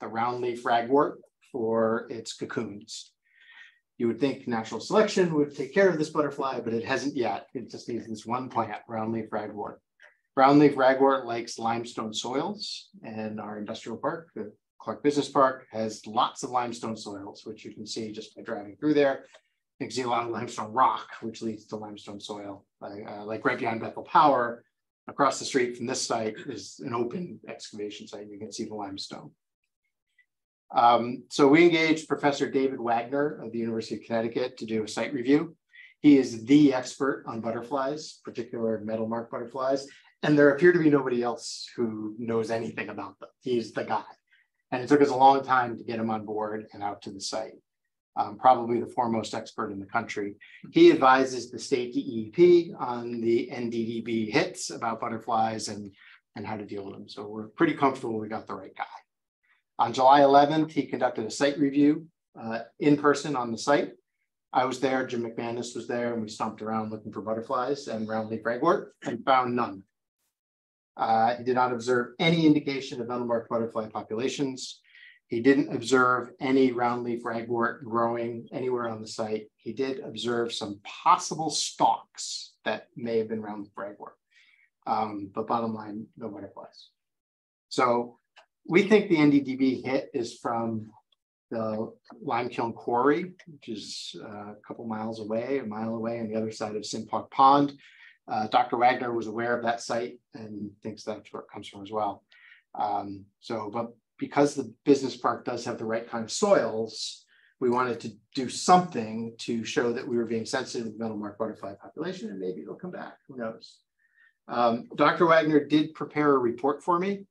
the round leaf ragwort, for its cocoons. You would think natural selection would take care of this butterfly, but it hasn't yet. It just needs this one plant, round leaf ragwort. Round leaf ragwort likes limestone soils, and our industrial park, the Clarke Business Park, has lots of limestone soils, which you can see just by driving through there. Of limestone rock, which leads to limestone soil. Like, uh, like right behind Bethel Power, across the street from this site is an open excavation site. You can see the limestone. Um, so we engaged Professor David Wagner of the University of Connecticut to do a site review. He is the expert on butterflies, particular metal mark butterflies, and there appear to be nobody else who knows anything about them. He's the guy. And it took us a long time to get him on board and out to the site. Um, probably the foremost expert in the country. He advises the state DEP on the NDDB hits about butterflies and, and how to deal with them. So we're pretty comfortable we got the right guy. On July 11th, he conducted a site review uh, in person on the site. I was there, Jim McManus was there, and we stomped around looking for butterflies and roundleaf ragwort and found none. Uh, he did not observe any indication of metalmark butterfly populations. He didn't observe any roundleaf ragwort growing anywhere on the site. He did observe some possible stalks that may have been roundleaf ragwort. Um, but bottom line, no butterflies. So we think the NDDB hit is from the Lime Kiln Quarry, which is uh, a couple miles away, a mile away on the other side of Simpaug Pond. Uh, Dr. Wagner was aware of that site and thinks that's where it comes from as well. Um, so, but because the business park does have the right kind of soils, we wanted to do something to show that we were being sensitive to the metal mark butterfly population, and maybe it'll come back. Who knows? Um, Dr. Wagner did prepare a report for me.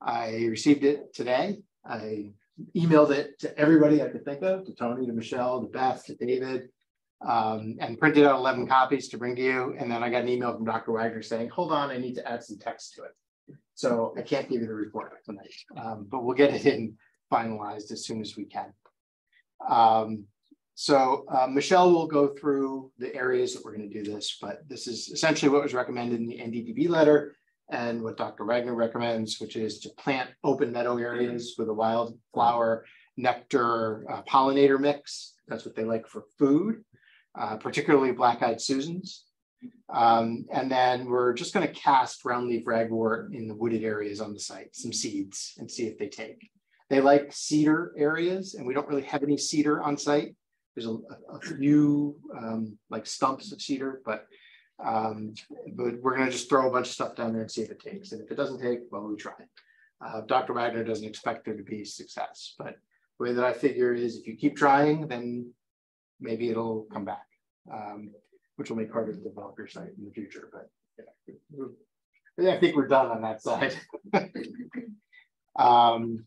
I received it today. I emailed it to everybody I could think of, to Tony, to Michelle, to Beth, to David, um, and printed out 11 copies to bring to you. And then I got an email from Dr. Wagner saying, hold on, I need to add some text to it. So I can't give you the report tonight, um, but we'll get it in finalized as soon as we can. Um, so uh, Michelle will go through the areas that we're going to do this, but this is essentially what was recommended in the NDDB letter and what Dr. Wagner recommends, which is to plant open meadow areas with a wildflower nectar uh, pollinator mix. That's what they like for food, uh, particularly black-eyed Susans. Um, and then we're just going to cast roundleaf ragwort in the wooded areas on the site, some seeds, and see if they take. They like cedar areas, and we don't really have any cedar on site. There's a, a few um, like stumps of cedar, but um, but we're going to just throw a bunch of stuff down there and see if it takes. And if it doesn't take, well, we try. Uh, Dr. Wagner doesn't expect there to be success, but the way that I figure is if you keep trying, then maybe it'll come back, which will make harder to develop your site in the future. But yeah, I think we're done on that side. um,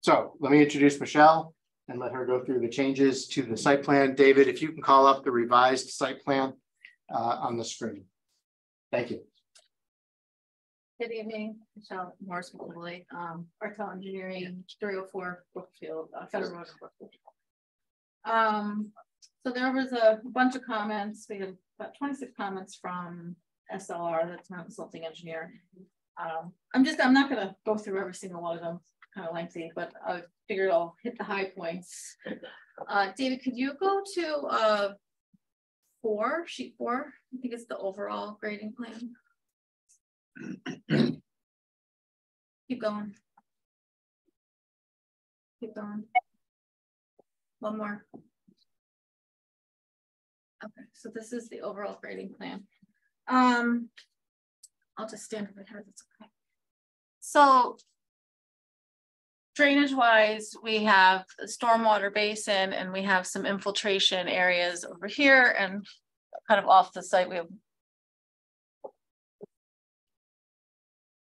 so let me introduce Michelle and let her go through the changes to the site plan. David, if you can call up the revised site plan uh, on the screen. Thank you. Good evening, Michelle Morris McCoy, um, Artel Engineering, 304 Brookfield, uh, Federal Road. Um, so there was a bunch of comments. We had about 26 comments from SLR, that's not consulting engineer. Um, I'm just, I'm not gonna go through every single one of them, kind of lengthy, but I figured I'll hit the high points. Uh, David, could you go to uh, four, sheet four? I think it's the overall grading plan. Keep going. Keep going. One more. Okay, so this is the overall grading plan. Um, I'll just stand over here. That's okay. So drainage wise, we have a stormwater basin and we have some infiltration areas over here and kind of off the site. We have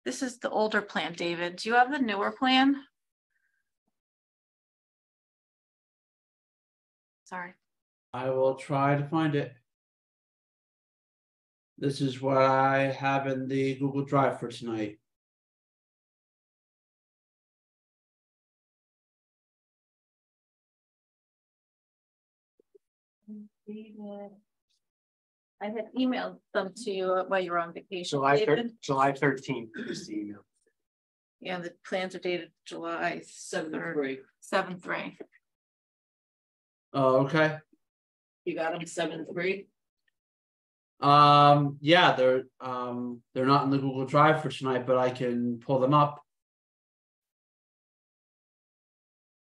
This is the older plan, David. Do you have the newer plan? Sorry. I will try to find it. This is what I have in the Google Drive for tonight. I had emailed them to you while you were on vacation. July, thir David. July 13th is the email. Yeah, the plans are dated July seventh, three. Seventh three. Oh, okay. You got them seven three? Um, yeah, they're um they're not in the Google Drive for tonight, but I can pull them up.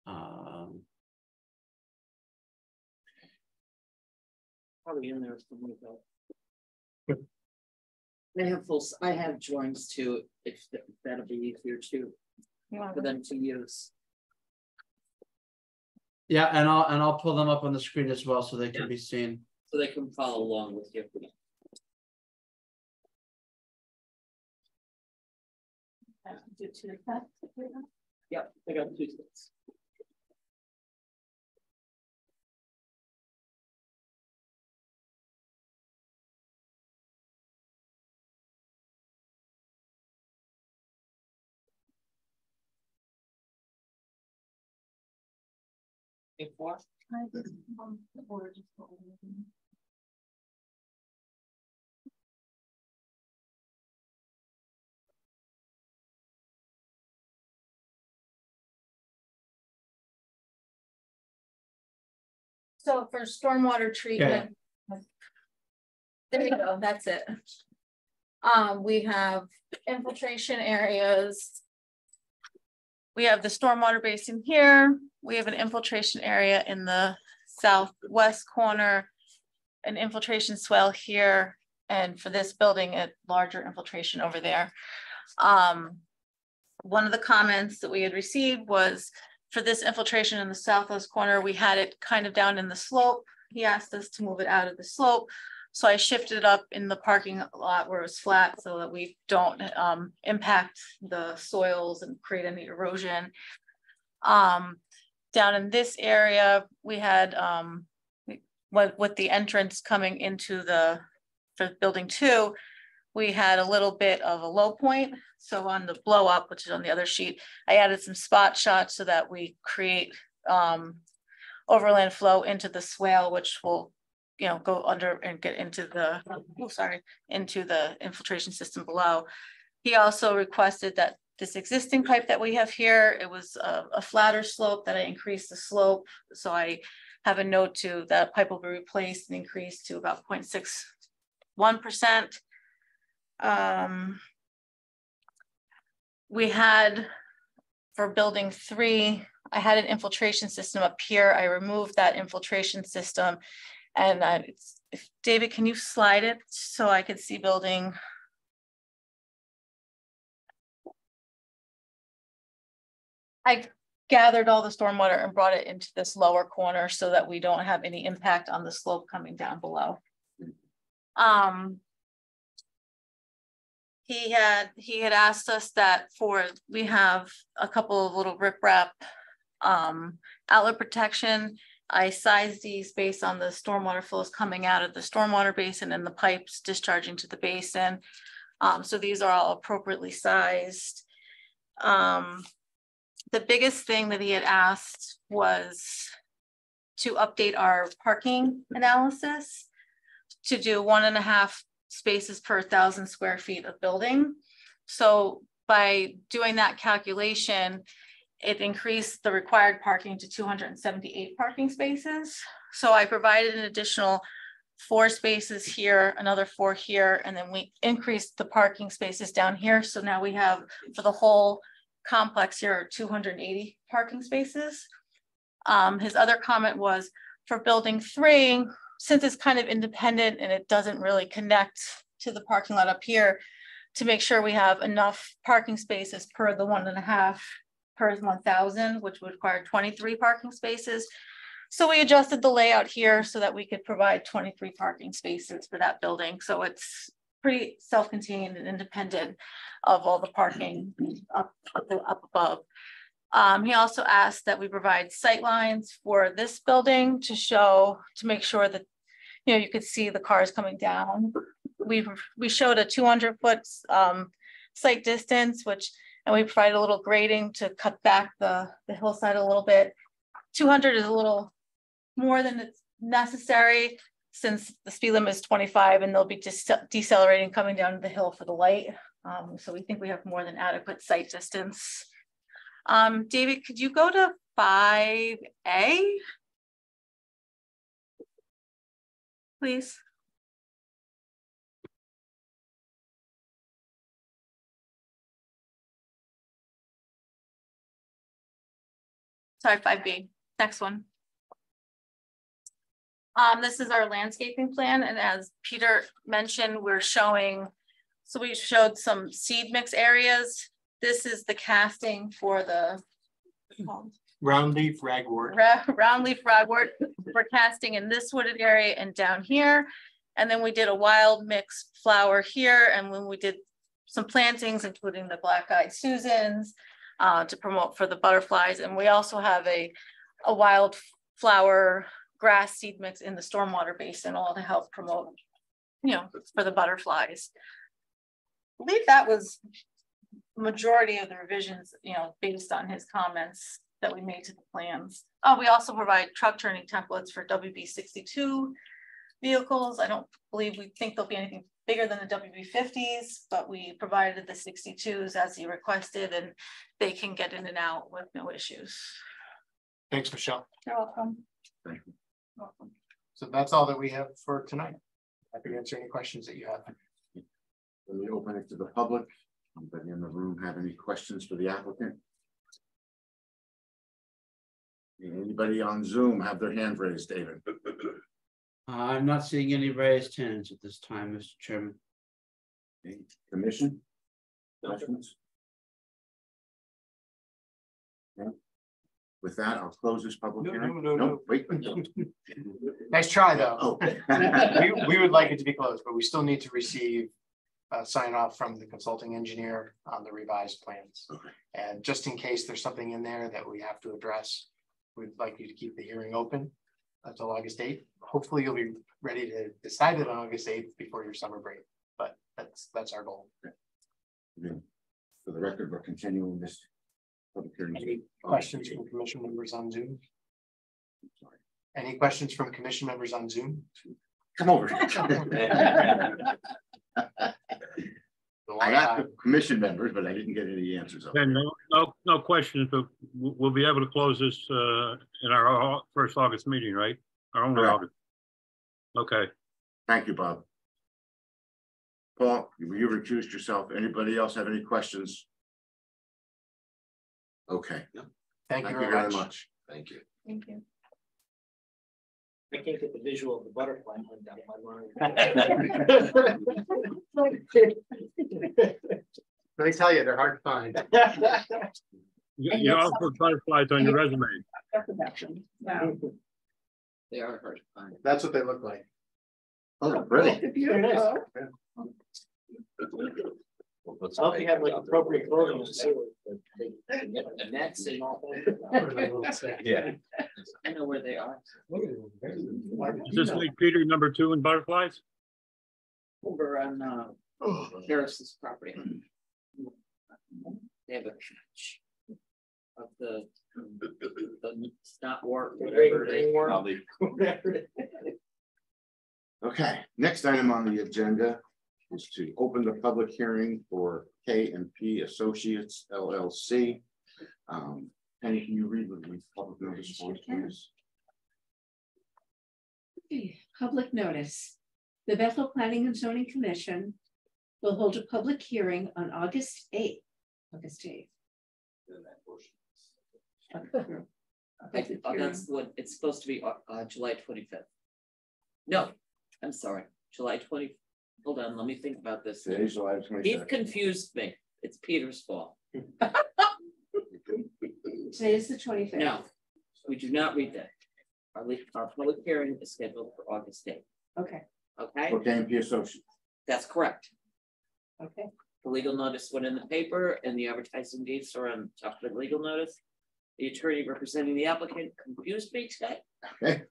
Um, Probably in there somewhere. though. I have full, I have drawings too, if that'll be easier too, for them to use. Yeah, and I'll and I'll pull them up on the screen as well so they can be seen. So they can follow along with you. Yep, I got two effects. Yep, I got two sets. Before? So for stormwater treatment. There you go, that's it. Um, we have infiltration areas. We have the stormwater basin here. We have an infiltration area in the southwest corner. An infiltration swale here, and for this building, a larger infiltration over there. Um, one of the comments that we had received was for this infiltration in the southwest corner, we had it kind of down in the slope. He asked us to move it out of the slope. So I shifted up in the parking lot where it was flat so that we don't um, impact the soils and create any erosion. Um, down in this area, we had um, with, with the entrance coming into the, for building two, we had a little bit of a low point. So on the blow up, which is on the other sheet, I added some spot shots so that we create um, overland flow into the swale, which will, you know, go under and get into the, oh, sorry, into the infiltration system below. He also requested that this existing pipe that we have here, it was a, a flatter slope that I increased the slope. So I have a note to that pipe will be replaced and increased to about 0.61 percent. Um, we had for building three, I had an infiltration system up here. I removed that infiltration system. And uh, David, can you slide it so I could see building? I gathered all the stormwater and brought it into this lower corner so that we don't have any impact on the slope coming down below. Um, he had he had asked us that for we have a couple of little riprap um, outlet protection. I sized these based on the stormwater flows coming out of the stormwater basin and the pipes discharging to the basin. Um, so these are all appropriately sized. Um, the biggest thing that he had asked was to update our parking analysis to do one and a half spaces per thousand square feet of building. So by doing that calculation, it increased the required parking to 278 parking spaces. So I provided an additional four spaces here, another four here, and then we increased the parking spaces down here. So now we have for the whole complex here are 280 parking spaces. Um, his other comment was for building three, since it's kind of independent and it doesn't really connect to the parking lot up here, to make sure we have enough parking spaces per the one and a half per 1,000, which would require 23 parking spaces. So we adjusted the layout here so that we could provide 23 parking spaces for that building. So it's pretty self-contained and independent of all the parking up, up, above. Um, he also asked that we provide sight lines for this building to show, to make sure that, you know, you could see the cars coming down. We we showed a 200 foot um, sight distance, which, and we provide a little grading to cut back the, the hillside a little bit. 200 is a little more than it's necessary since the speed limit is 25 and they'll be just decelerating coming down the hill for the light. Um, so we think we have more than adequate sight distance. Um, David, could you go to 5A? Please. Sorry, 5B. Next one. Um, this is our landscaping plan. And as Peter mentioned, we're showing, so we showed some seed mix areas. This is the casting for the round leaf ragwort. Ra round leaf ragwort. We're casting in this wooded area and down here. And then we did a wild mix flower here. And when we did some plantings, including the black-eyed Susans uh, to promote for the butterflies. And we also have a, a wild flower grass seed mix in the stormwater basin, all to help promote, you know, for the butterflies. I believe that was majority of the revisions, you know, based on his comments that we made to the plans. Oh, we also provide truck turning templates for WB 62 vehicles. I don't believe we think there'll be anything bigger than the WB 50s, but we provided the 62s as he requested and they can get in and out with no issues. Thanks, Michelle. You're welcome. Thank you. So that's all that we have for tonight. Happy to answer any questions that you have. Let me open it to the public. Anybody in the room have any questions for the applicant? Anybody on Zoom have their hand raised, David? Uh, I'm not seeing any raised hands at this time, Mr. Chairman. Okay. Commission? Questions? Okay. With that, I'll close this public No, hearing. no, no, no. Wait. Nice try, though. Oh. We, we would like it to be closed, but we still need to receive a sign off from the consulting engineer on the revised plans. Okay. And just in case there's something in there that we have to address, we'd like you to keep the hearing open until August eighth. Hopefully you'll be ready to decide it on August eighth before your summer break, but that's, that's our goal. Again, For the record, we're continuing this public hearing. Any questions from commission members on Zoom? Sorry. Any questions from commission members on Zoom? Come over. I asked the commission members, but I didn't get any answers. And no, no, no questions, but we'll, we'll be able to close this, uh, in our first August meeting, right? Our only Correct. August. Okay, Thank you, Bob. Paul, you you recused yourself. Anybody else have any questions? Okay. Thank you very very much. much. Thank you. Thank you. I can't get the visual of the butterfly hunt down my mind. Let me tell you, they're hard to find. you, you also butterflies on your resume. Wow. They are hard to find. That's what they look like. Oh, pretty. Beautiful. I hope you have like appropriate clothing. And that's in all. Yeah. I know where they are. Does this make Peter number two in butterflies? Over on, uh, Harris's property. They have a catch of the, the snot wart, whatever it is. Probably. Okay, next item on the agenda is to open the public hearing for K and P Associates LLC. Um, Penny, can you read what the public notice for, us, please? Okay, Public notice. The Bethel Planning and Zoning Commission will hold a public hearing on August eighth, August eighth. Oh, that's what, it's supposed to be, uh, uh, July twenty-fifth. No, I'm sorry, July twenty, hold on, let me think about this. Today's July He's twenty-second. confused me, it's Peter's fault. Today is the twenty-fifth. No, we do not read that. Our, our public hearing is scheduled for August eighth, Okay, okay? For K and P Associates. That's correct. okay. The legal notice went in the paper and the advertising dates are on top of the legal notice. The attorney representing the applicant confused me today. Okay.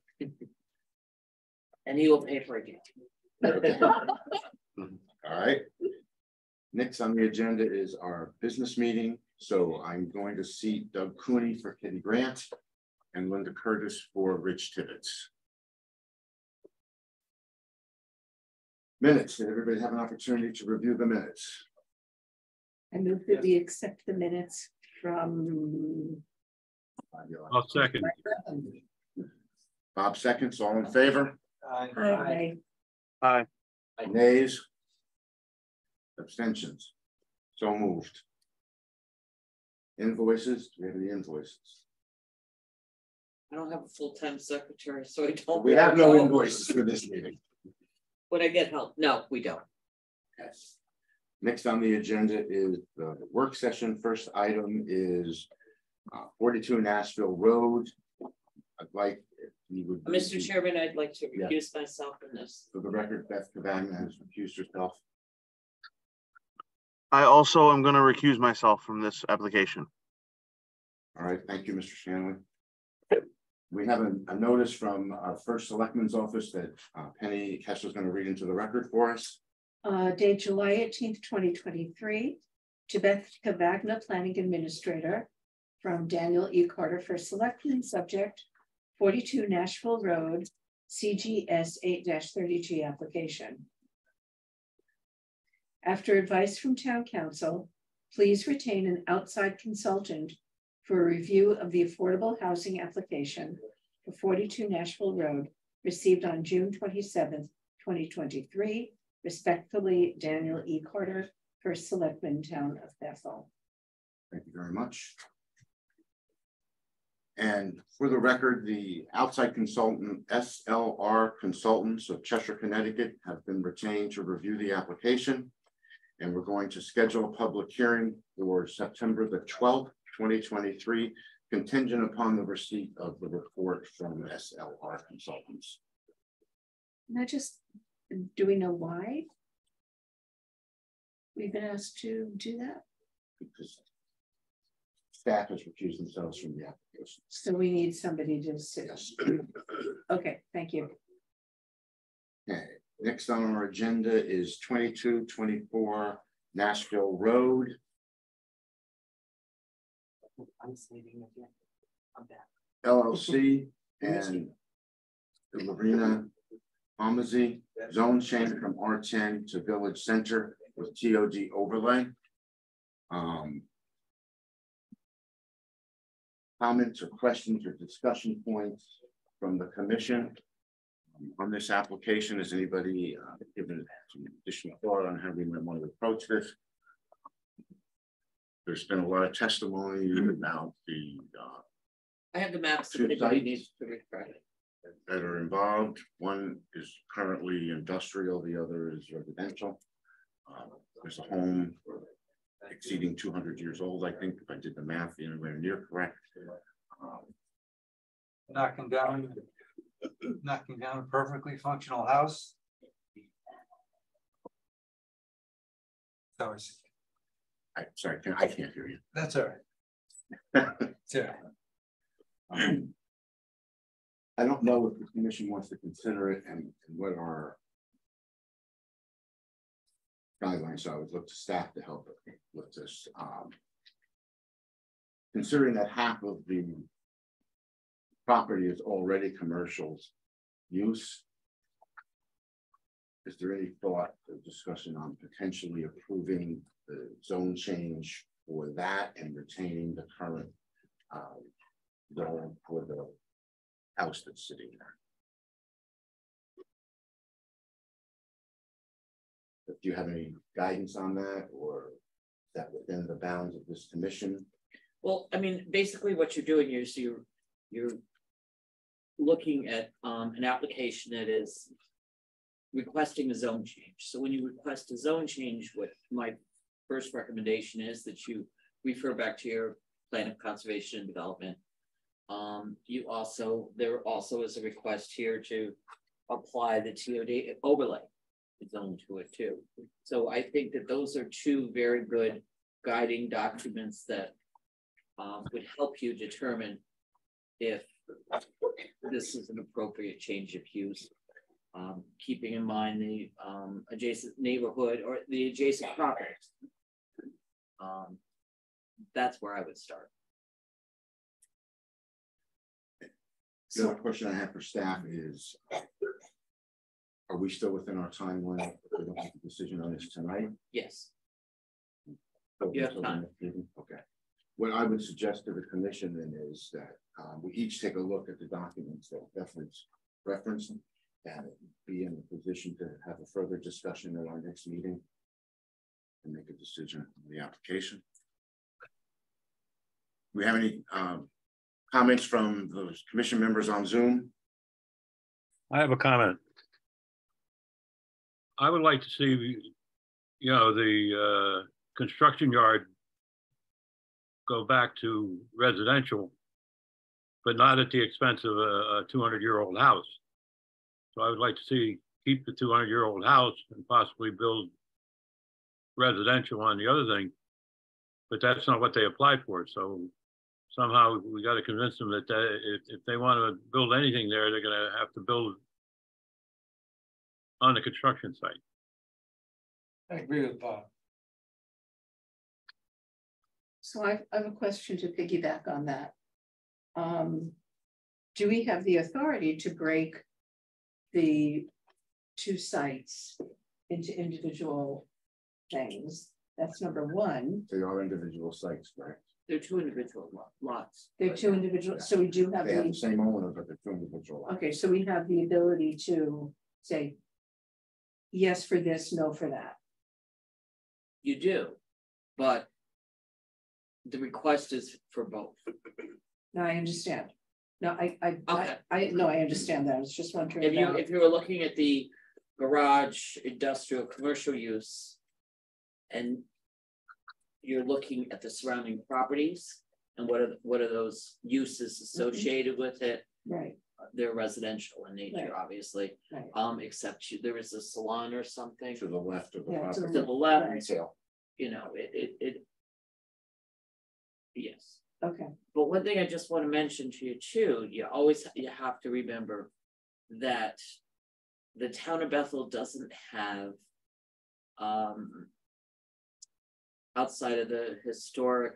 And he will pay for it. All right. Next on the agenda is our business meeting. So I'm going to seat Doug Cooney for Kitty Grant and Linda Curtis for Rich Tibbetts. Minutes, did everybody have an opportunity to review the minutes? I move that we accept the minutes from. I'll second. Bob seconds, all in favor? Hi. Aye. Nays? Abstentions? So moved. Invoices, do we have any invoices? I don't have a full-time secretary, so I don't. We have no really know. invoices for this meeting. Would I get help? No, we don't. Yes. Next on the agenda is the work session. First item is uh, forty-two Nashville Road. I'd like, if would. Mr. Chairman, I'd like to Yeah. recuse myself from this. For the record, Beth Cavagna has recused herself. I also am gonna recuse myself from this application. All right, thank you, Mr. Shanley. We have a, a notice from our first selectman's office that uh, Penny is going to read into the record for us. Uh, date July eighteenth, twenty twenty-three, to Beth Cavagna, Planning Administrator. From Daniel E. Carter, First Selectman, subject forty-two Nashville Road, CGS eight thirty G application. After advice from town counsel, please retain an outside consultant for a review of the affordable housing application for forty-two Nashville Road, received on June twenty-seventh, twenty twenty-three. Respectfully, Daniel E. Carter, First Selectman, Town of Bethel. Thank you very much. And for the record, the outside consultant SLR Consultants of Cheshire, Connecticut have been retained to review the application. And we're going to schedule a public hearing for September the twelfth, twenty twenty-three, contingent upon the receipt of the report from SLR Consultants. And I just, do we know why? We've been asked to do that, Because staff has recused themselves from the application. So we need somebody to sit. Yes. Okay, thank you. Okay, next on our agenda is twenty-two twenty-four Nashville Road. I'm sleeping again. I'm back. LLC and Lorena Amazi, zone change from R ten to Village Center with TOD overlay. Um. Comments or questions or discussion points from the commission on this application? Has anybody uh, given some additional thought on how we might want to approach this? There's been a lot of testimony about the uh, I have the maps. Two anybody needs to refresh. that are involved. One is currently industrial, the other is residential. Uh, There's a home exceeding two hundred years old, I think, if I did the math anywhere near correct. Um, Knocking down, knocking down a perfectly functional house. Sorry, I, sorry, I can't hear you. that's all right. All right. Um, I don't know if the commission wants to consider it and and what our guidelines, so I would look to staff to help with this. um, Considering that half of the property is already commercial use, is there any thought or discussion on potentially approving the zone change for that and retaining the current um, zone for the house that's sitting there? Do you have any guidance on that or is that within the bounds of this commission? Well, I mean, basically what you're doing is you're, you're looking at um an application that is requesting a zone change. So when you request a zone change, what my first recommendation is that you refer back to your plan of conservation and development. Um, you also, there also is a request here to apply the TOD overlay zone to it too. So I think that those are two very good guiding documents that um, would help you determine if this is an appropriate change of use. Um, keeping in mind the um, adjacent neighborhood or the adjacent properties. Um, that's where I would start. The other question I have for staff is. Are we still within our timeline? if We don't make a decision on this tonight? Yes. So You have until the time. Okay. What I would suggest to the commission then is that um, we each take a look at the documents that reference reference and be in a position to have a further discussion at our next meeting. And make a decision on the application. We have any um, comments from those commission members on Zoom? I have a comment. I would like to see, you know, the uh, construction yard go back to residential, but not at the expense of a, a two hundred year old house. So I would like to see, keep the two hundred year old house and possibly build residential on the other thing. But that's not what they applied for, so somehow we gotta convince them that if, if they wanna build anything there, they're gonna have to build on the construction site. I agree with Bob. So I I have a question to piggyback on that. Um, do we have the authority to break the two sites into individual things? That's number one. They are individual sites, right? They're two individual lo- lots. They're two individual, so we do have They have the the, same owner, but they're two individual. lots. okay, so we have the ability to say. Yes for this, no for that. You do, but the request is for both. No, I understand. No, I, I, I, Okay. I, no, I understand that. I was just wondering. If you, if you were looking at the garage, industrial, commercial use. And you're looking at the surrounding properties and what are, what are those uses mm-hmm. associated with it? Right, They're residential in Right. nature, obviously, right. um, except you- there is a salon or something To the left of the Yeah, to property. to the left, Retail. you know, it, it, it. Yes. Okay, But one thing I just want to mention to you too, you always, you have to remember that the town of Bethel doesn't have um outside of the historic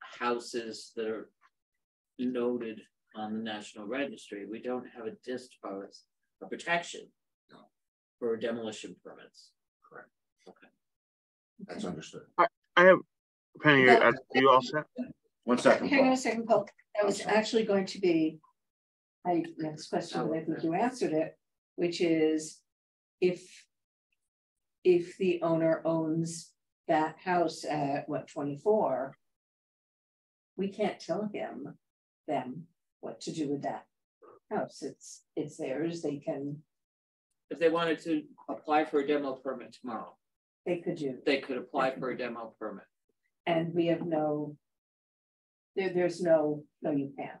houses that are noted on the National Registry, we don't have a dist discharge, a protection No. for demolition permits. Correct. Okay. That's understood. I, I have, Penny, That- are you all set? One second. Hang on a second, Paul. That was actually going to be my next question, but I think you answered it, which is if if the owner owns that house at what, twenty-four, we can't tell him, them, what to do with that house. It's, it's theirs. They can, If they wanted to apply for a demo permit tomorrow, they could do, they could apply for a demo permit. and we have no there, there's no, no, you can't,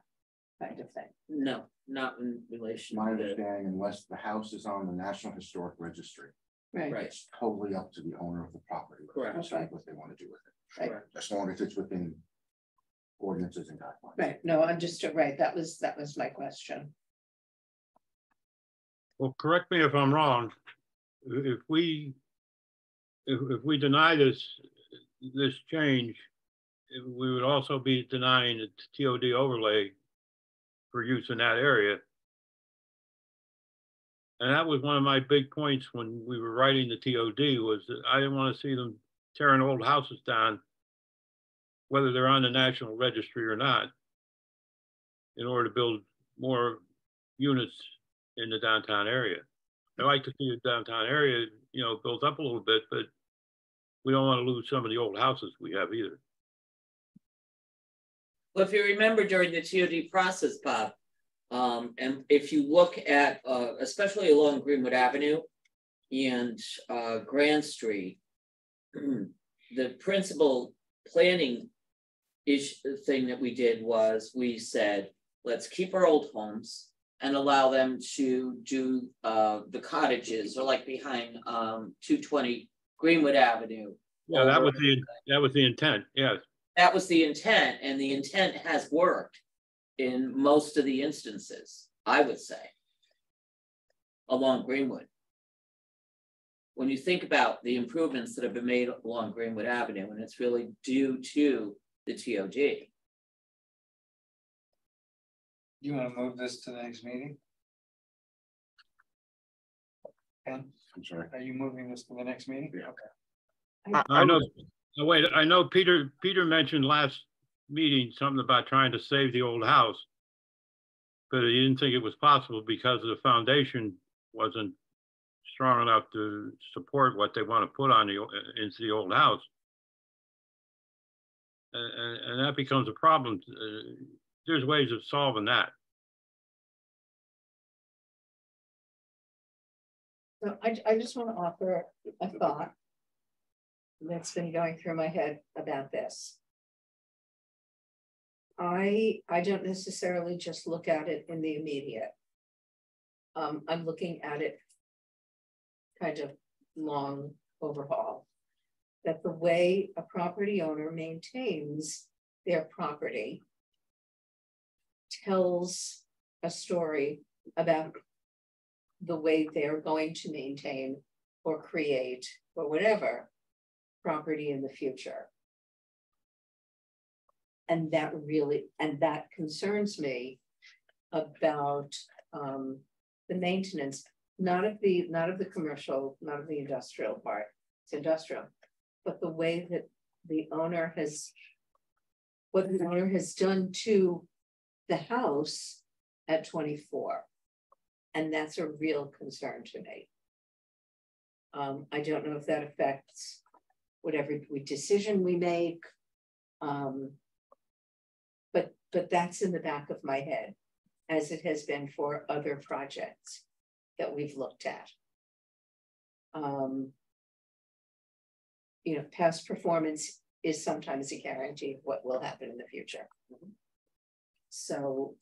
kind of thing. No, not in relation My to the, understanding, unless the house is on the National Historic Registry, Right. right, it's totally up to the owner of the property. to Correct. decide What they want to do with it, Right. correct. as long as it's within ordinances and guidelines. Right, no, understood, right, that was, that was my question. Well, correct me if I'm wrong. If we, if, if we deny this, this change, we would also be denying the TOD overlay for use in that area. And that was one of my big points when we were writing the TOD was that I didn't want to see them tearing old houses down, whether they're on the National Registry or not, in order to build more units in the downtown area. I like to see the downtown area, you know, built up a little bit, but we don't want to lose some of the old houses we have either. Well, if you remember during the TOD process, Bob, um, and if you look at, uh, especially along Greenwood Avenue and, uh, Grand Street, the principal planning issue thing that we did was we said, let's keep our old homes and allow them to do, uh, the cottages or like behind, um, two twenty Greenwood Avenue. Yeah, that was the, that was the intent, yes. that was the intent, and the intent has worked in most of the instances, I would say. Along Greenwood. When you think about the improvements that have been made along Greenwood Avenue, and it's really due to the TOD. You wanna move this to the next meeting? Ken, I'm sorry. are you moving this to the next meeting? Yeah. Okay. I- I know, no, wait, I know Peter, Peter mentioned last meeting something about trying to save the old house. But he didn't think it was possible because the foundation wasn't strong enough to support what they want to put on the, into the old house. And, and, that becomes a problem. Uh, There's ways of solving that. So I, I just want to offer a thought that's been going through my head about this. I, I don't necessarily just look at it in the immediate. Um, I'm looking at it kind of long overhaul. That the way a property owner maintains their property tells a story about the way they're going to maintain or create or whatever property in the future. And that really, and that concerns me about um the maintenance, not of the, not of the commercial, not of the industrial part, it's industrial. But the way that the owner has, what the owner has done to the house at twenty-four. And that's a real concern to me. Um, I don't know if that affects whatever we decision we make. Um. But, but that's in the back of my head, as it has been for other projects that we've looked at. Um. You know, past performance is sometimes a guarantee of what will happen in the future. So.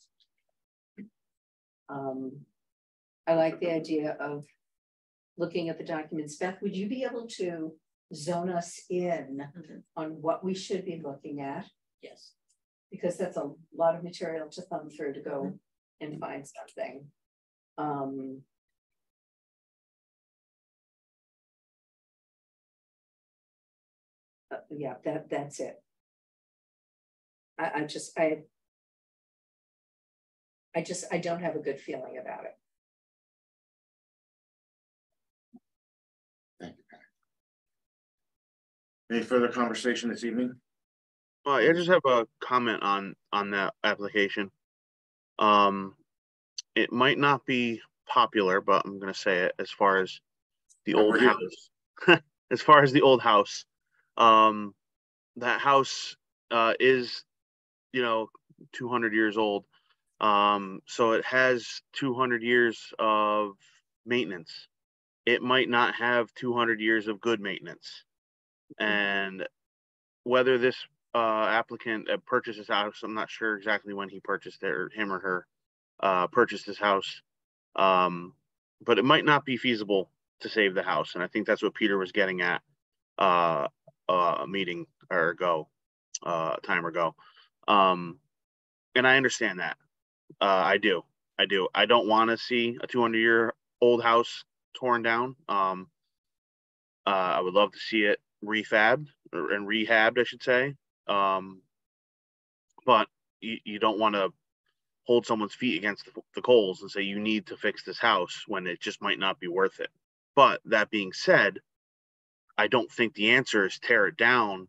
Um, I like the idea of looking at the documents. Beth, would you be able to zone us in on what we should be looking at? Yes. Because that's a lot of material to thumb through to go and find something. Um. Yeah, that, that's it. I, I just, I. I just, I don't have a good feeling about it. Thank you, Penny. Any further conversation this evening? Uh, I just have a comment on, on that application. Um, it might not be popular, but I'm gonna say it as far as the old house. As far as the old house, um, that house, uh, is, you know, two hundred years old. Um, so it has two hundred years of maintenance. It might not have two hundred years of good maintenance. And whether this uh applicant uh, purchased his house, I'm not sure exactly when he purchased it, or him or her uh purchased this house. Um, but it might not be feasible to save the house, and I think that's what Peter was getting at uh a meeting or ago, uh time ago. Um, and I understand that. Uh, I do. I do. I don't want to see a 200 year old house torn down. Um, uh, I would love to see it refabbed or and rehabbed, I should say. Um, but you, you don't want to hold someone's feet against the, the coals and say you need to fix this house when it just might not be worth it. But that being said, I don't think the answer is tear it down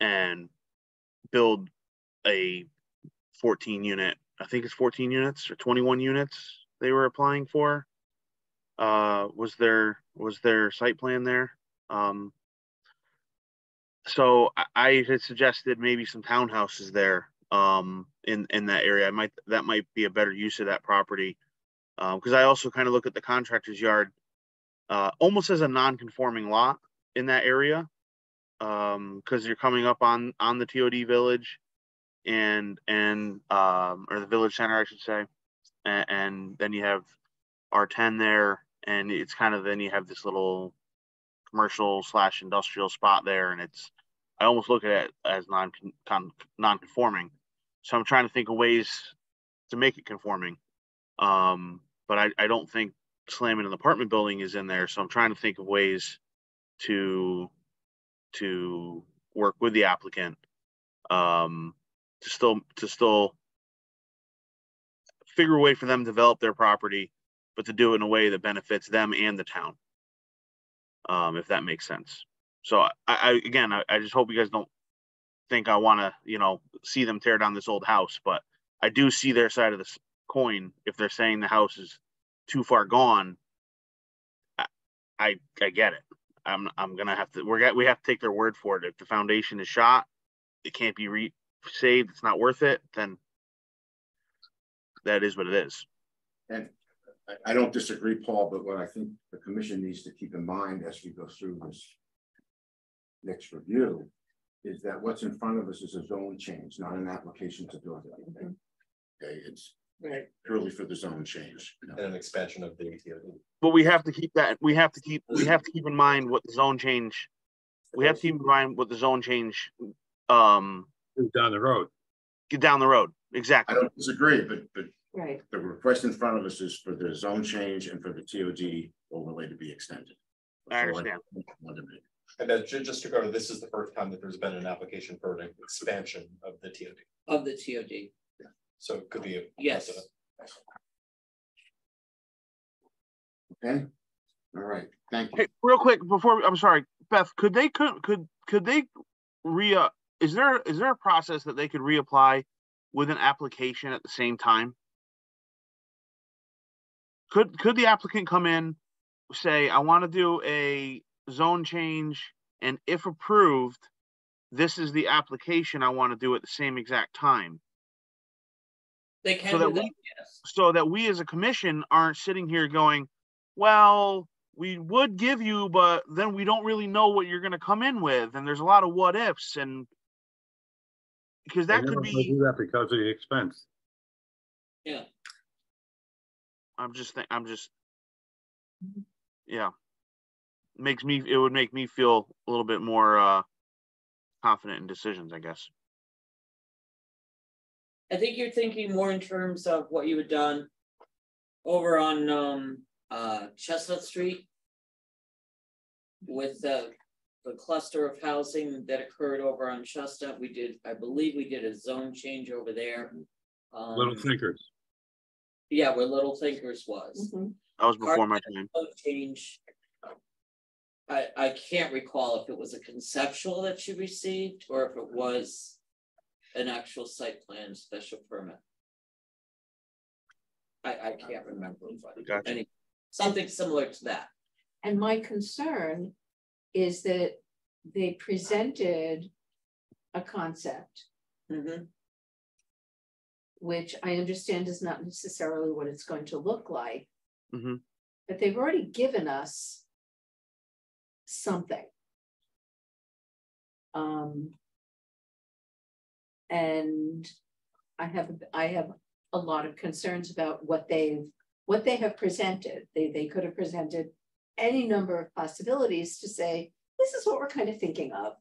and build a 14 unit, I think it's 14 units or 21 units they were applying for. Uh, was there, was their site plan there? Um, so I, I had suggested maybe some townhouses there, um, in, in that area. I might, that might be a better use of that property. Um, cause I also kind of look at the contractor's yard, uh, almost as a non-conforming lot in that area. Um, cause you're coming up on, on the TOD village and, and, um, or the village center, I should say. And, and then you have R ten there and it's kind of, then you have this little commercial slash industrial spot there and it's, I almost look at it as non, con, non-conforming. So I'm trying to think of ways to make it conforming. Um, but I, I don't think slamming an apartment building is in there, so I'm trying to think of ways to, to work with the applicant. Um, to still, to still figure a way for them to develop their property, but to do it in a way that benefits them and the town. Um, if that makes sense. So I, I, again, I, I just hope you guys don't think I wanna, you know, see them tear down this old house, but I do see their side of this coin. If they're saying the house is too far gone, I, I, I get it. I'm, I'm gonna have to, we're, got- we have to take their word for it. If the foundation is shot, it can't be re, saved, it's not worth it, then that is what it is. And I, I don't disagree, Paul, but what I think the commission needs to keep in mind as we go through this next review is that what's in front of us is a zone change, not an application to build anything. Mm-hmm. Okay, it's Right. purely for the zone change. you know. And an expansion of the ATO. But we have to keep that, we have to keep, we have to keep in mind what the zone change, we have to keep in mind what the zone change, um, Down the road. get down the road, Exactly. I exactly. don't disagree, but, but Right. the request in front of us is for the zone change and for the TOD overlay to be extended. I That's all understand. wanted to make. And then ju- just to go, this is the first time that there's been an application for an expansion of the TOD. Of the TOD, So it could be. a yes. precedent. Okay, all right, thank you. Hey, real quick, before, I'm sorry, Beth, could they, could, could, could they re, uh, is there, is there a process that they could reapply with an application at the same time? Could, could the applicant come in, say, I want to do a zone change, and if approved, this is the application I want to do at the same exact time? They So can that that, we- yes. so that we as a commission aren't sitting here going, well, we would give you, but then we don't really know what you're gonna come in with, and there's a lot of what ifs and because that could be, Do that because of the expense. Yeah, I'm just think, I'm just, yeah. Makes me, it would make me feel a little bit more, uh, confident in decisions, I guess. I think you're thinking more in terms of what you had done over on um uh Chestnut Street. With the the cluster of housing that occurred over on Chestnut, we did, I believe we did a zone change over there. Little Um, thinkers. yeah, where Little Thinkers was. That was before my time. Change. I, I can't recall if it was a conceptual that you received or if it was an actual site plan special permit. I, I can't remember, but Gotcha. any, something similar to that. And my concern is that they presented a concept, Mhm. which I understand is not necessarily what it's going to look like. Mhm. But they've already given us something. Um. And I have, I have a lot of concerns about what they've, what they have presented. They, they could have presented any number of possibilities to say, this is what we're kind of thinking of,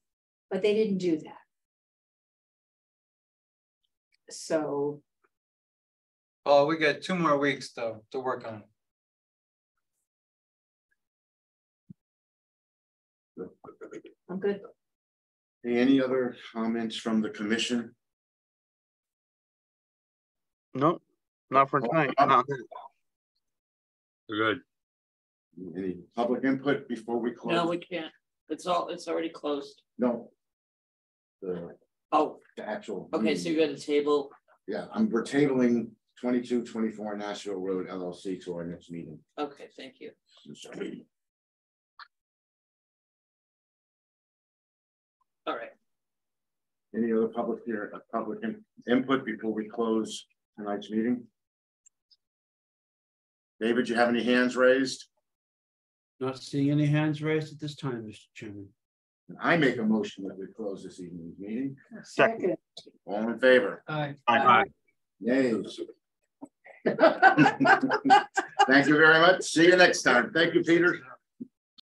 but they didn't do that. So, Oh, we got two more weeks though to work on. it. I'm good. Any other comments from the commission? No, not for tonight. No. Good. Any public input before we close? No, we can't. It's all, it's already closed. No. The, Oh, the actual. okay, so meeting. you're gonna table, Yeah, I'm, we're tabling twenty-two twenty-four Nashville Road LLC to our next meeting. okay, thank you. All right. Any other public here, uh, public in- input before we close tonight's meeting? David, you have any hands raised? Not seeing any hands raised at this time, Mr. Chairman. I make a motion that we close this evening's meeting. Second. All in favor? Aye. Aye. Nays. Thank you very much. See you next time. Thank you, Peter.